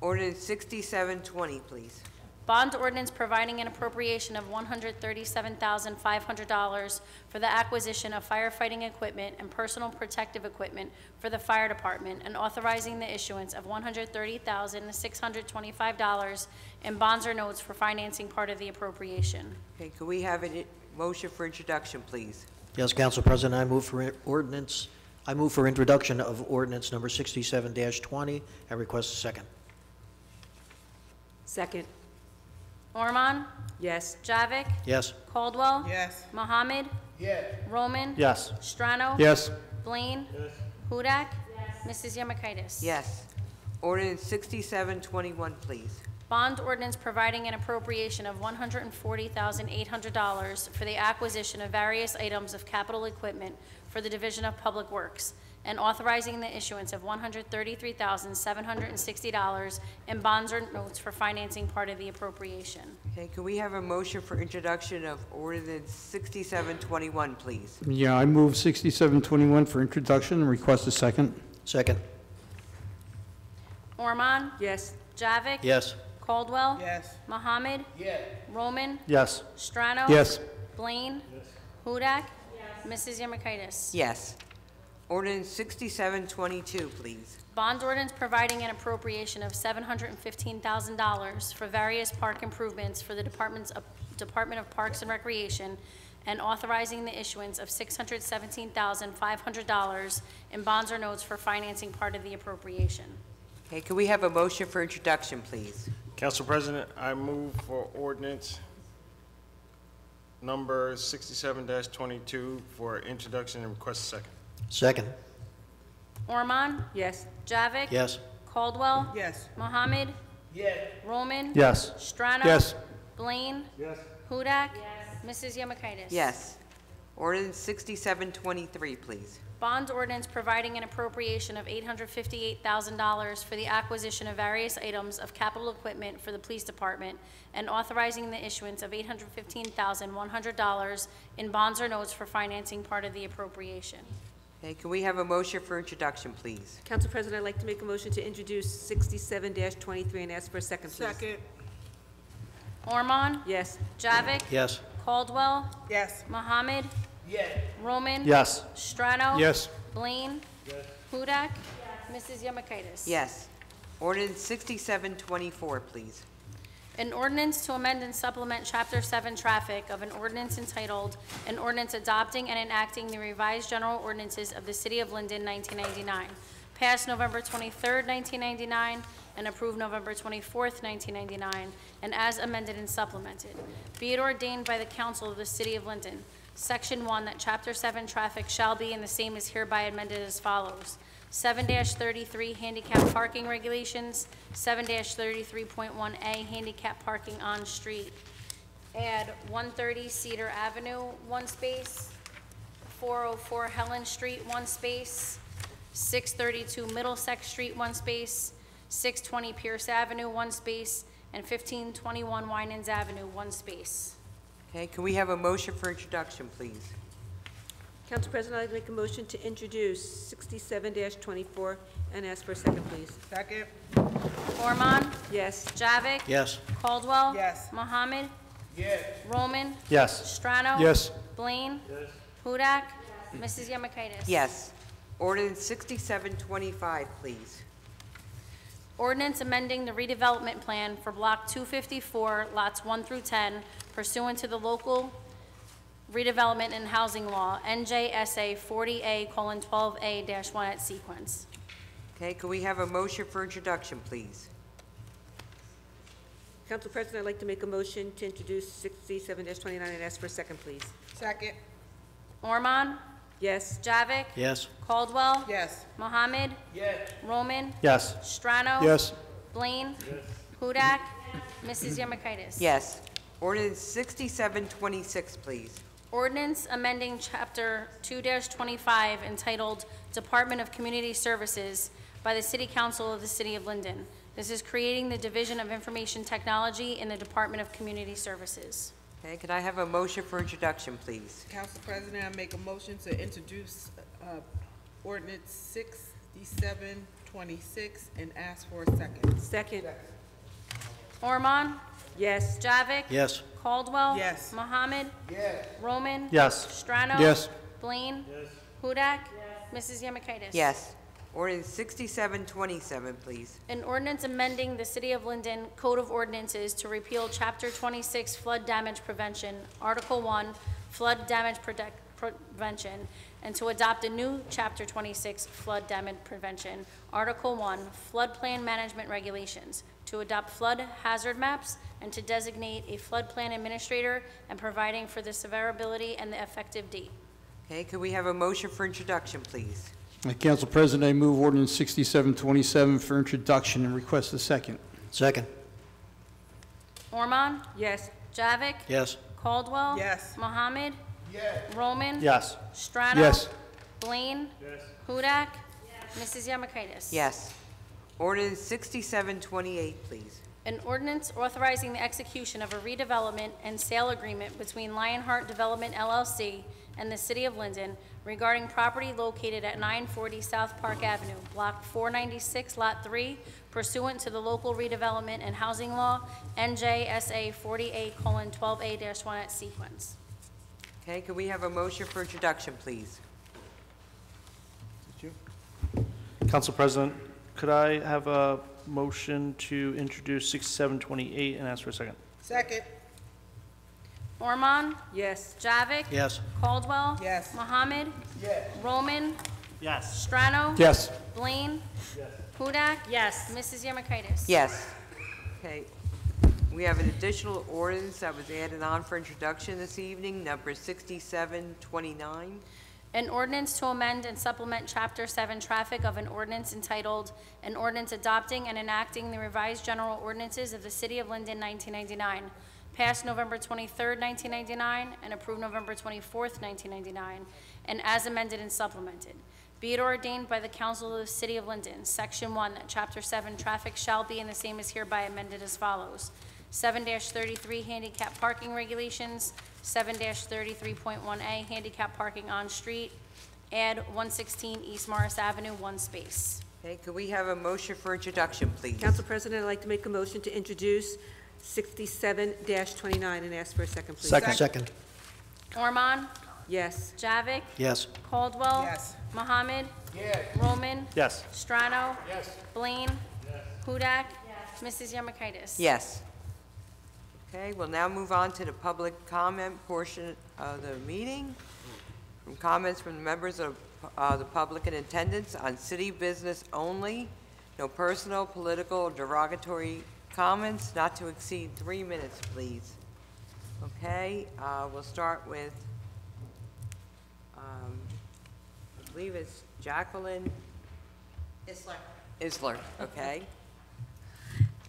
Ordinance 6720, please. Bond ordinance providing an appropriation of $137,500 for the acquisition of firefighting equipment and personal protective equipment for the fire department and authorizing the issuance of $130,625 in bonds or notes for financing part of the appropriation. Okay, could we have a motion for introduction, please? Yes, Council President, I move for ordinance, I move for introduction of ordinance number 67-20 and request a second. Second. Ormond? Yes. Javick? Yes. Caldwell? Yes. Mohammed? Yes. Roman? Yes. Strano? Yes. Blaine? Yes. Hudak? Yes. Mrs. Yamakaitis? Yes. Ordinance 6721, please. Bond ordinance providing an appropriation of $140,800 for the acquisition of various items of capital equipment for the Division of Public Works, and authorizing the issuance of $133,760 in bonds or notes for financing part of the appropriation. Okay, could we have a motion for introduction of ordinance 6721, please? Yeah, I move 6721 for introduction and request a second. Second. Ormond? Yes. Javick? Yes. Caldwell? Yes. Mohammed? Yes. Roman? Yes. Strano? Yes. Blaine? Yes. Hudak? Yes. Mrs. Yamakaitis? Yes. Ordinance 6722, please. Bond ordinance providing an appropriation of $715,000 for various park improvements for the Department's, of- Department of Parks and Recreation, and authorizing the issuance of $617,500 in bonds or notes for financing part of the appropriation. Okay, could we have a motion for introduction, please? Council President, I move for ordinance number 67-22 for introduction and request a second. Second. Ormond? Yes. Javick? Yes. Caldwell? Yes. Mohammed? Yes. Roman? Yes. Strano? Yes. Blaine? Yes. Hudak? Yes. Mrs. Yamakaitis? Yes. Ordinance 6723, please. Bond ordinance providing an appropriation of $858,000 for the acquisition of various items of capital equipment for the police department and authorizing the issuance of $815,100 in bonds or notes for financing part of the appropriation. Okay, can we have a motion for introduction, please? Council President, I'd like to make a motion to introduce sixty-seven twenty-three and ask for a second, please. Second. Ormond? Yes. Javick? Yes. Caldwell? Yes. Mohammed? Yes. Roman? Yes. Strano? Yes. Blaine? Yes. Hudak? Mrs. Yamakaitis? Yes. Ordinance 6724, please. An ordinance to amend and supplement Chapter 7 Traffic of an ordinance entitled, "An Ordinance Adopting and Enacting the Revised General Ordinances of the City of Linden, 1999," passed November 23rd, 1999, and approved November 24th, 1999, and as amended and supplemented. Be it ordained by the Council of the City of Linden, Section 1, that Chapter 7 Traffic shall be, and the same is hereby amended as follows. 7-33 handicap parking regulations, 7-33.1A handicap parking on street. Add 130 Cedar Avenue, one space, 404 Helen Street, one space, 632 Middlesex Street, one space, 620 Pierce Avenue, one space, and 1521 Winans Avenue, one space. Okay, can we have a motion for introduction, please? Council President, I'd like to make a motion to introduce sixty-seven twenty-four and ask for a second, please. Second. Ormond? Yes. Javick? Yes. Caldwell? Yes. Mohammed? Yes. Roman? Yes. Strano? Yes. Blaine? Yes. Hudak? Mrs. Yamakaitis? Yes. Ordinance 6725, please. Ordinance amending the redevelopment plan for Block 254, lots 1 through 10 pursuant to the local redevelopment and housing law, NJSA 40A:12A-1 at sequence. Okay, can we have a motion for introduction, please? Council President, I'd like to make a motion to introduce sixty-seven twenty-nine and ask for a second, please. Second. Ormond? Yes. Javick? Yes. Caldwell? Yes. Mohammed? Yes. Roman? Yes. Strano? Yes. Blaine? Yes. Hudak? Mrs. Yamakaitis? Yes. Ordinance 6726, please. Ordinance amending Chapter 2-25 entitled Department of Community Services by the City Council of the City of Linden, This is creating the Division of Information Technology in the Department of Community Services. Okay, could I have a motion for introduction, please? Council President, I make a motion to introduce, uh, ordinance sixty-seven twenty-six and ask for a second. Second. Ormond? Yes. Javick? Yes. Caldwell? Yes. Mohammed? Yes. Roman? Yes. Strano? Yes. Blaine? Yes. Hudak? Yes. Mrs. Yamakaitis? Yes. Ordinance 6727, please. An ordinance amending the City of Linden Code of Ordinances to repeal Chapter 26 Flood Damage Prevention, Article 1 Flood Damage Protect- Prevention, and to adopt a new Chapter 26 Flood Damage Prevention, Article 1 Floodplain Management Regulations, to adopt flood hazard maps, and to designate a floodplain administrator, and providing for the severability and the effective date. Okay, could we have a motion for introduction, please? Uh, Council President, I move ordinance 6727 for introduction and request a second. Second. Ormond? Yes. Javick? Yes. Caldwell? Yes. Mohammed? Yes. Roman? Yes. Strano? Yes. Blaine? Yes. Hudak? Yes. Mrs. Yamakaitis? Yes. Ordinance 6728, please. An ordinance authorizing the execution of a redevelopment and sale agreement between Lionheart Development LLC and the City of Linden regarding property located at 940 South Park Avenue, Block 496, Lot 3, pursuant to the local redevelopment and housing law, NJSA 48:12A-1 at sequence. Okay, could we have a motion for introduction, please? Council President, could I have a motion to introduce 6728 and ask for a second? Second. Ormond? Yes. Javick? Yes. Caldwell? Yes. Mohammed? Yes. Roman? Yes. Strano? Yes. Blaine? Yes. Hudak? Yes. Mrs. Yamakaitis? Yes. Okay. We have an additional ordinance that was added on for introduction this evening, number 6729. An ordinance to amend and supplement Chapter 7 Traffic of an ordinance entitled, "An Ordinance Adopting and Enacting the Revised General Ordinances of the City of Linden 1999," passed November 23, 1999, and approved November 24, 1999, and as amended and supplemented. Be it ordained by the Council of the City of Linden, Section 1, that Chapter 7 Traffic shall be, and the same is hereby amended as follows. 7-33 Handicap Parking Regulations, 7-33.1A Handicap Parking on Street, add 116 East Morris Avenue, one space. Okay, could we have a motion for introduction, please? Council President, I'd like to make a motion to introduce 67-29 and ask for a second, please. Second. Second. Ormond? Yes. Javick? Yes. Caldwell? Yes. Mohammed? Yes. Roman? Yes. Strano? Yes. Blaine? Yes. Hudak? Mrs. Yamakaitis? Yes. Okay, we'll now move on to the public comment portion of the meeting. From comments from the members of uh, the public in attendance on city business only. No personal, political, or derogatory comments, not to exceed three minutes, please. Okay, uh, we'll start with, um, I believe it's Jacqueline Isler. Isler, okay?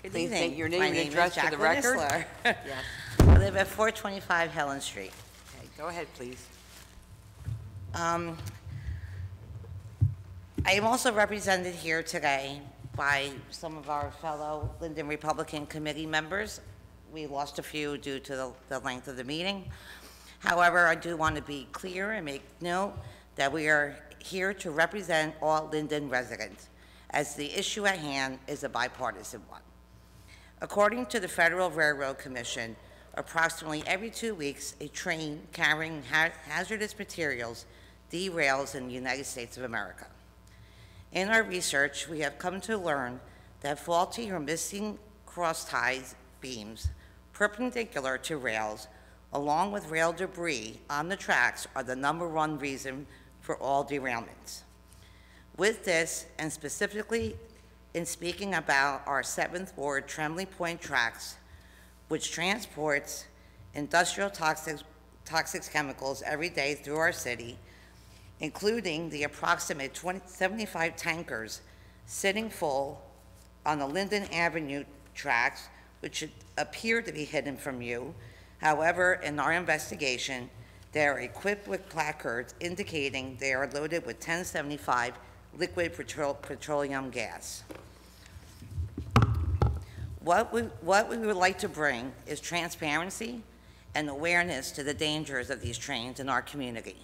Good Please evening. state your name My and is address for the Jacqueline record. Isler. Yes. I live at 425 Helen Street. Okay, go ahead, please. Um, I am also represented here today by some of our fellow Linden Republican Committee members. We lost a few due to the- the length of the meeting. However, I do want to be clear and make note that we are here to represent all Linden residents, as the issue at hand is a bipartisan one. According to the Federal Railroad Commission, approximately every two weeks, a train carrying ha- hazardous materials derails in the United States of America. In our research, we have come to learn that faulty or missing cross ties beams perpendicular to rails, along with rail debris on the tracks, are the number one reason for all derailments. With this, and specifically in speaking about our Seventh Ward Tremley Point tracks, which transports industrial toxic, toxic chemicals every day through our city, including the approximate 20, 75 tankers sitting full on the Linden Avenue tracks, which should appear to be hidden from you. However, in our investigation, they are equipped with placards indicating they are loaded with 1075 liquid petrol- petroleum gas. What we, what we would like to bring is transparency and awareness to the dangers of these trains in our community,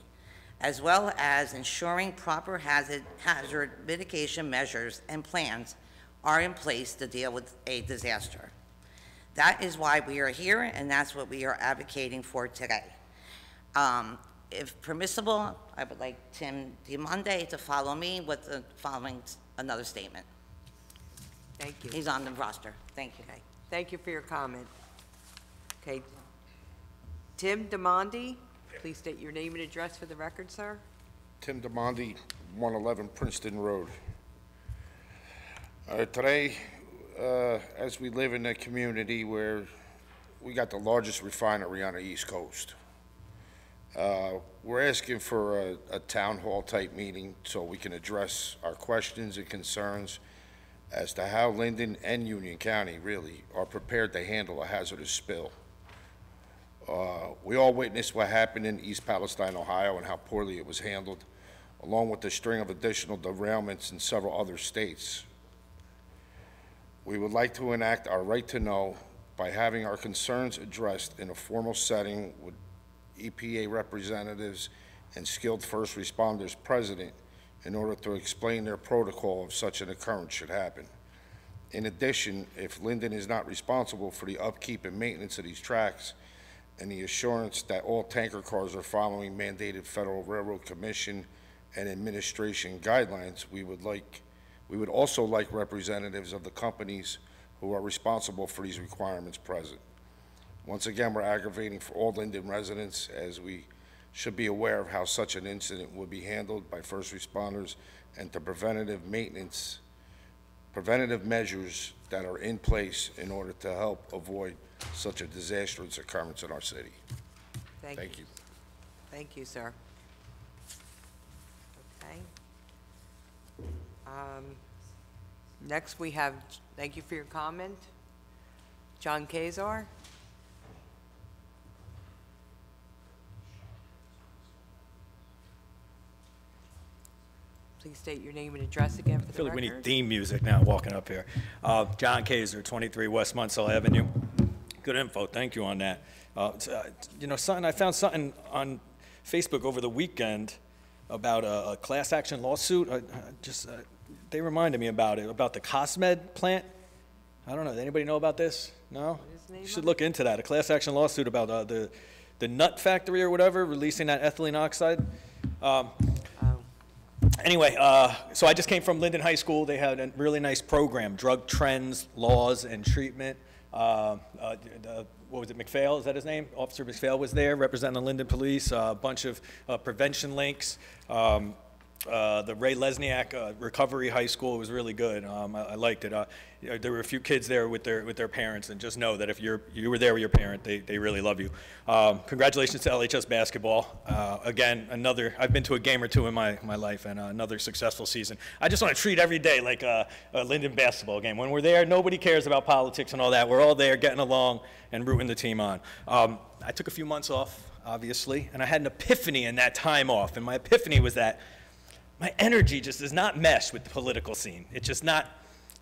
as well as ensuring proper hazard, hazard mitigation measures and plans are in place to deal with a disaster. That is why we are here, and that's what we are advocating for today. Um, If permissible, I would like Tim DiMonte to follow me with the following, another statement. Thank you. He's on the roster. Thank you. Okay, thank you for your comment. Okay. Tim Demondi, please state your name and address for the record, sir. Tim DeMondi, 111 Princeton Road. Uh, Today, uh, as we live in a community where we got the largest refinery on the East Coast, uh, we're asking for a a town hall type meeting so we can address our questions and concerns as to how Linden and Union County really are prepared to handle a hazardous spill. Uh, We all witnessed what happened in East Palestine, Ohio, and how poorly it was handled, along with the string of additional derailments in several other states. We would like to enact our right to know by having our concerns addressed in a formal setting with EPA representatives and skilled first responders present in order to explain their protocol if such an occurrence should happen. In addition, if Linden is not responsible for the upkeep and maintenance of these tracks and the assurance that all tanker cars are following mandated Federal Railroad Commission and administration guidelines, we would like, we would also like representatives of the companies who are responsible for these requirements present. Once again, we're aggravating for all Linden residents as we should be aware of how such an incident would be handled by first responders and the preventative maintenance, preventative measures that are in place in order to help avoid such a disastrous occurrence in our city. Thank you. Thank you, sir. Okay. Um, Next, we have, thank you for your comment, John Kazar. Please state your name and address again for I feel like we need record. theme music now, walking up here. Uh, John Kaiser, 23 West Munsell Avenue. Good info, thank you on that. Uh, uh, You know, something, I found something on Facebook over the weekend about a, a class action lawsuit. I- Just, uh, they reminded me about it, about the Cosmed plant. I don't know, does anybody know about this? No? You should look into that, a class action lawsuit about uh, the, the nut factory or whatever, releasing that ethylene oxide. Um, Anyway, uh, so I just came from Linden High School. They had a really nice program, drug trends, laws, and treatment. Uh, uh, the- what was it, McPhail, is that his name? Officer McPhail was there representing the Linden Police, a bunch of uh, prevention links. Um, uh, The Ray Lesniak uh, Recovery High School was really good. Um, I I liked it. Uh, There were a few kids there with their, with their parents, and just know that if you're, you were there with your parent, they, they really love you. Um, Congratulations to LHS basketball. Uh, Again, another, I've been to a game or two in my, my life, and uh, another successful season. I just want to treat every day like a, a Linden basketball game. When we're there, nobody cares about politics and all that. We're all there getting along and rooting the team on. Um, I took a few months off, obviously, and I had an epiphany in that time off, and my epiphany was that my energy just does not mesh with the political scene. It's just not,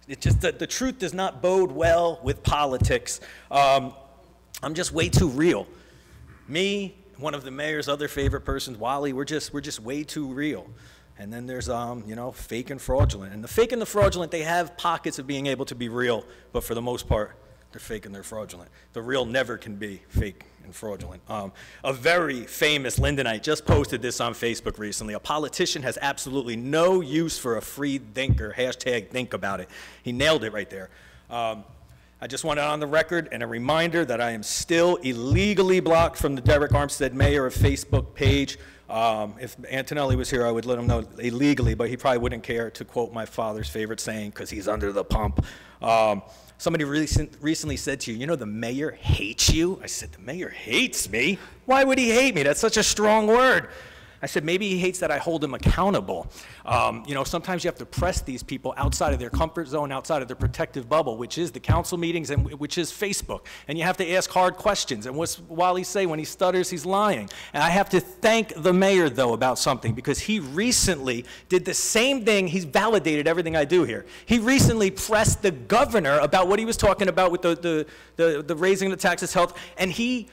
it just, the, the truth does not bode well with politics. Um, I'm just way too real. Me, one of the mayor's other favorite persons, Wally, we're just, we're just way too real. And then there's, um, you know, fake and fraudulent. And the fake and the fraudulent, they have pockets of being able to be real, but for the most part, they're fake and they're fraudulent. The real never can be fake and fraudulent. Um, a very famous Lindenite just posted this on Facebook recently. A politician has absolutely no use for a free thinker. Hashtag think about it. He nailed it right there. Um, I just want it on the record and a reminder that I am still illegally blocked from the Derek Armstead Mayor of Facebook page. Um, if Antonelli was here, I would let him know illegally, but he probably wouldn't care to quote my father's favorite saying because he's under the pump. Um, somebody recent, recently said to you, you know, the mayor hates you. I said, the mayor hates me? Why would he hate me? That's such a strong word. I said, maybe he hates that I hold him accountable. Um, you know, sometimes you have to press these people outside of their comfort zone, outside of their protective bubble, which is the council meetings and which is Facebook. And you have to ask hard questions. And what's Wally say? When he stutters, he's lying. And I have to thank the mayor, though, about something because he recently did the same thing. He's validated everything I do here. He recently pressed the governor about what he was talking about with the, the, the, the raising the taxes health, and he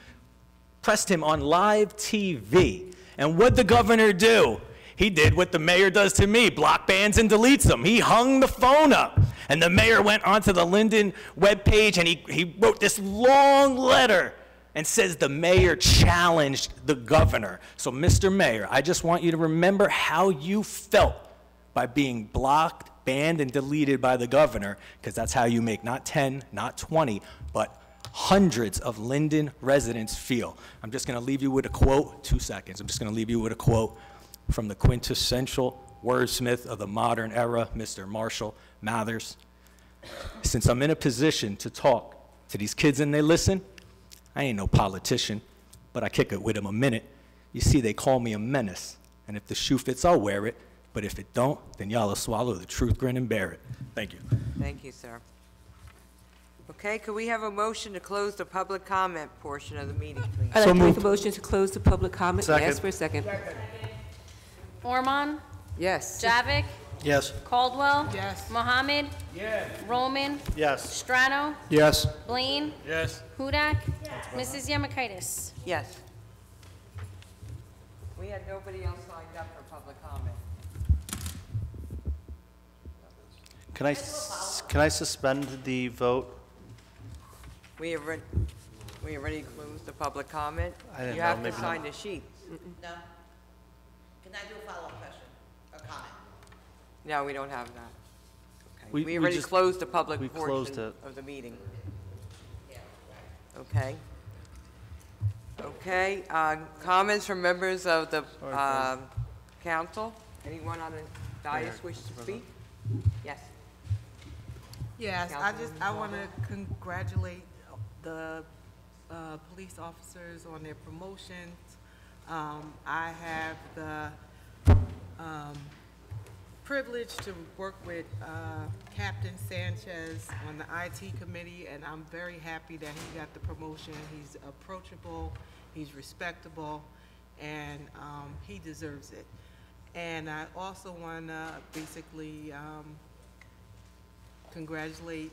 pressed him on live TV. And what'd the governor do? He did what the mayor does to me, block bans and deletes them. He hung the phone up. And the mayor went onto the Linden webpage and he, he wrote this long letter and says the mayor challenged the governor. So, Mr. Mayor, I just want you to remember how you felt by being blocked, banned, and deleted by the governor, because that's how you make not 10, not 20, but hundreds of Linden residents feel. I'm just going to leave you with a quote, two seconds. I'm just going to leave you with a quote from the quintessential wordsmith of the modern era, Mr. Marshall Mathers. Since I'm in a position to talk to these kids and they listen, I ain't no politician, but I kick it with them a minute. You see, they call me a menace. And if the shoe fits, I'll wear it. But if it don't, then y'all will swallow the truth, grin, and bear it. Thank you. Thank you, sir. Okay, could we have a motion to close the public comment portion of the meeting, please? I'd like to make a motion to close the public comment. Second. Ask for a second. Ormond? Yes. Javick? Yes. Caldwell? Yes. Mohammed? Yes. Roman? Yes. Strano? Yes. Blaine? Yes. Hudak? Mrs. Yamakaitis? Yes. We had nobody else signed up for public comment. Can I, s- can I suspend the vote? We have, re- we already closed the public comment. I didn't You know, have to maybe not. sign the sheet. No? Can I do a follow-up question or comment? No, we don't have that. Okay. We- We we already just- closed the public we closed portion it. of the meeting. Okay. Okay, uh, comments from members of the um, council? Anyone on the dais wish to speak? Yes. Yes, I just, I want to congratulate the uh, police officers on their promotions. Um, I have the um, privilege to work with uh, Captain Sanchez on the IT committee, and I'm very happy that he got the promotion. He's approachable, he's respectable, and um, he deserves it. And I also want to basically um, congratulate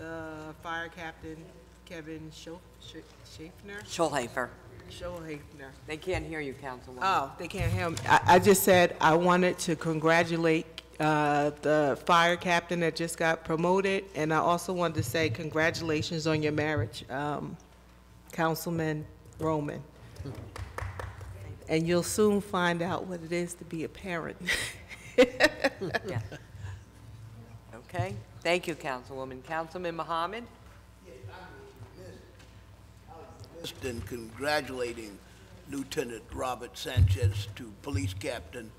the fire captain, Kevin Scho- Sch- Schaffner. Schulhafer. They can't hear you, Councilwoman. Oh, they can't hear me. I, I just said I wanted to congratulate uh, the fire captain that just got promoted, and I also wanted to say congratulations on your marriage, um, Councilman Roman. And you'll soon find out what it is to be a parent. Yeah. Okay, thank you, Councilwoman. Councilman Mohammed? In congratulating Lieutenant Robert Sanchez to police captain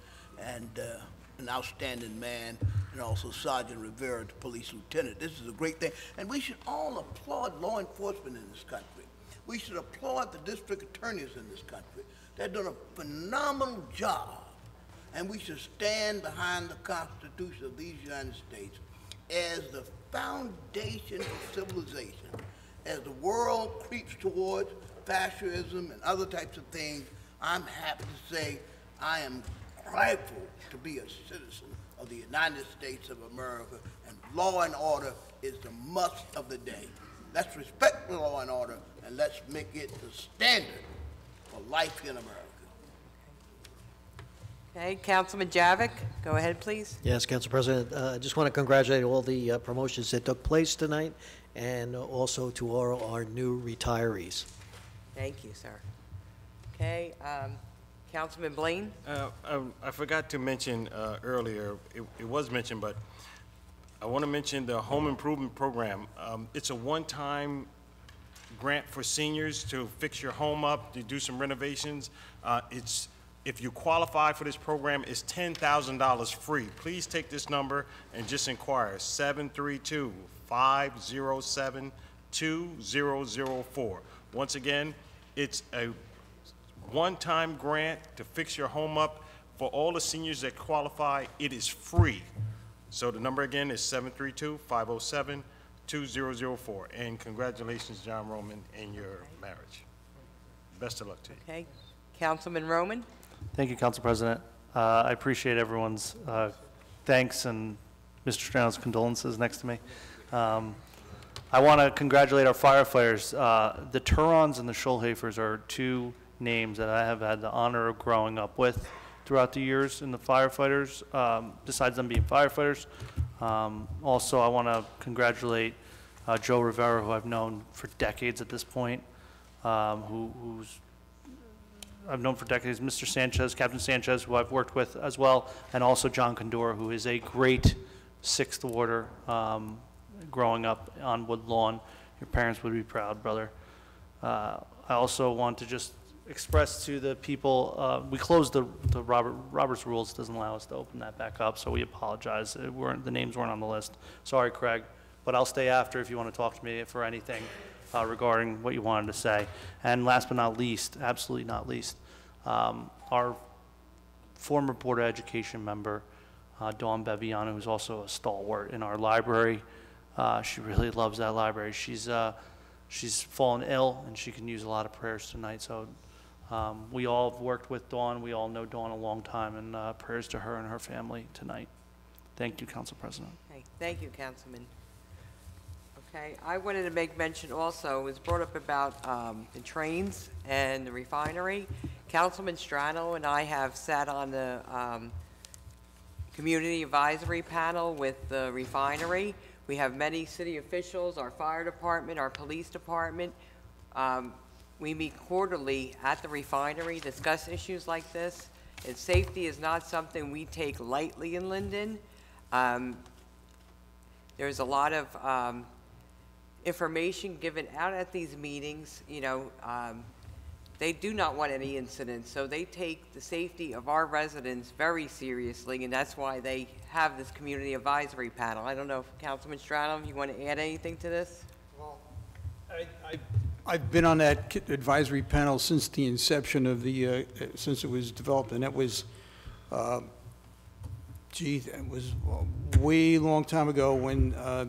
and uh, an outstanding man, and also Sergeant Rivera to police lieutenant. This is a great thing, and we should all applaud law enforcement in this country. We should applaud the district attorneys in this country. They've done a phenomenal job, and we should stand behind the Constitution of these United States as the foundation of civilization. As the world creeps towards fascism and other types of things, I'm happy to say I am grateful to be a citizen of the United States of America, and law and order is the must of the day. Let's respect the law and order, and let's make it the standard for life in America. Okay, Councilman Javick, go ahead, please. Yes, Council President, uh, I just want to congratulate all the uh, promotions that took place tonight, and also to all our new retirees. Thank you, sir. Okay, um, Councilman Blaine? Uh, um, I forgot to mention uh, earlier, it it was mentioned, but I want to mention the home improvement program. Um, It's a one-time grant for seniors to fix your home up, to do some renovations. Uh, It's, if you qualify for this program, it's $10,000 free. Please take this number and just inquire, 732-507-2004. Once again, it's a one-time grant to fix your home up. For all the seniors that qualify, it is free. So the number again is 732-507-2004. And congratulations, John Roman, in your marriage. Best of luck to you. Okay. Councilman Roman? Thank you, Council President. Uh, I appreciate everyone's uh, thanks and Mr. Strano's condolences next to me. Um, I want to congratulate our firefighters. Uh, The Turons and the Schulhafers are two names that I have had the honor of growing up with throughout the years in the firefighters, um, besides them being firefighters. Um, Also, I want to congratulate uh, Joe Rivera, who I've known for decades at this point, um, who- who's I've known for decades, Mr. Sanchez, Captain Sanchez, who I've worked with as well, and also John Condor, who is a great sixth warder um, growing up on Woodlawn. Your parents would be proud, brother. Uh, I also want to just express to the people, uh, we closed the, the Robert, Robert's Rules doesn't allow us to open that back up, so we apologize. It weren't, the names weren't on the list. Sorry, Craig, but I'll stay after if you want to talk to me for anything uh, regarding what you wanted to say. And last but not least, absolutely not least, um, our former Board of Education member, uh, Dawn Beviano, who's also a stalwart in our library. Uh, She really loves that library. She's, uh, she's fallen ill, and she can use a lot of prayers tonight, so um, we all have worked with Dawn, we all know Dawn a long time, and uh, prayers to her and her family tonight. Thank you, Council President. Thank you, Councilman. Okay, I wanted to make mention also, it was brought up about um, the trains and the refinery. Councilman Strano and I have sat on the um, Community Advisory Panel with the refinery. We have many city officials, our fire department, our police department. Um, We meet quarterly at the refinery, discuss issues like this. And safety is not something we take lightly in Linden. Um, There's a lot of um, information given out at these meetings, you know, um, they do not want any incidents, so they take the safety of our residents very seriously, and that's why they have this community advisory panel. I don't know if Councilman Strano, you want to add anything to this? Well, I've been on that advisory panel since the inception of the, uh, uh, since it was developed, and that was, uh, gee, that was a way long time ago when uh,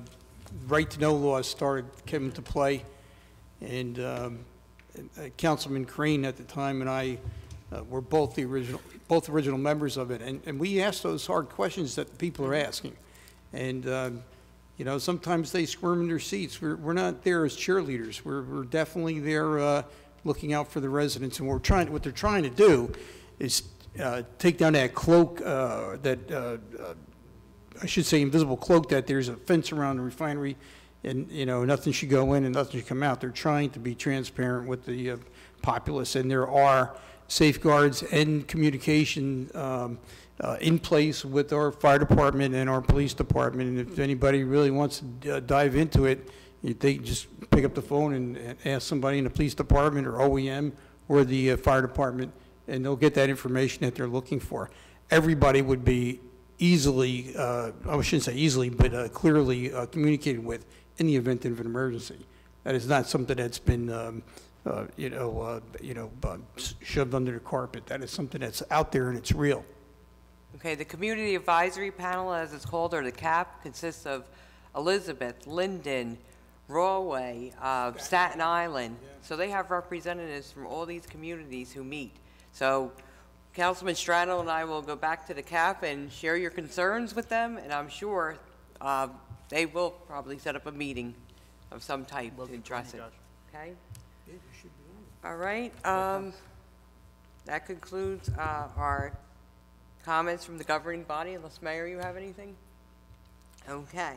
right-to-know laws started, came into play, and um, uh, Councilman Crane at the time and I uh, were both the original, both original members of it, and and we asked those hard questions that people are asking. And um, you know, sometimes they squirm in their seats. We're, we're not there as cheerleaders. We're, we're definitely there uh, looking out for the residents. And we're trying, what they're trying to do is uh, take down that cloak, uh, that, uh, I should say invisible cloak, that there's a fence around the refinery and, you know, nothing should go in and nothing should come out. They're trying to be transparent with the uh, populace. And there are safeguards and communication um, uh, in place with our fire department and our police department. And if anybody really wants to uh, dive into it, they just pick up the phone and and ask somebody in the police department or OEM or the uh, fire department, and they'll get that information that they're looking for. Everybody would be easily, uh, I shouldn't say easily, but uh, clearly uh, communicated with in the event of an emergency. That is not something that's been, um, uh, you know, uh, you know, uh, shoved under the carpet. That is something that's out there and it's real. Okay, the Community Advisory Panel, as it's called, or the CAP, consists of Elizabeth, Linden, Rahway, uh, Staten Island. So they have representatives from all these communities who meet. So Councilman Strano and I will go back to the CAP and share your concerns with them, and I'm sure uh, they will probably set up a meeting of some type to address it. Okay? All right, um, that concludes uh, our comments from the governing body, unless Mayor, you have anything? Okay.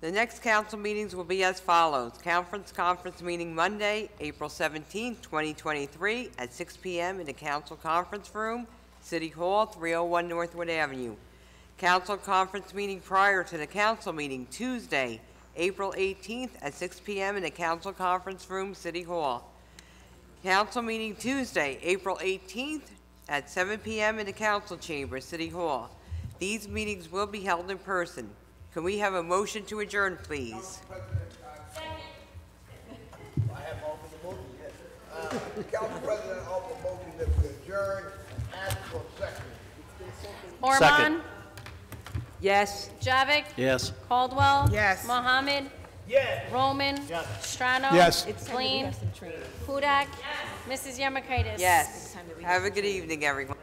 The next council meetings will be as follows. Conference, conference meeting Monday, April 17, 2023, at 6 PM in the council conference room, City Hall, 301 Northwood Avenue. Council conference meeting prior to the council meeting, Tuesday, April 18th, at 6 PM in the council conference room, City Hall. Council meeting Tuesday, April 18th at 7 PM in the council chamber, City Hall. These meetings will be held in person. Can we have a motion to adjourn, please? I have offered the motion, yes. Uh, Council President, I offer a motion that we adjourn and ask for a second. Ormond? Yes. Javick? Yes. Caldwell? Yes. Mohammed? Yes. Roman? Yes. Strano? Yes. Blaine? Hudak? Yes. Mrs. Yamakaitis? Yes. Have a good evening, everyone.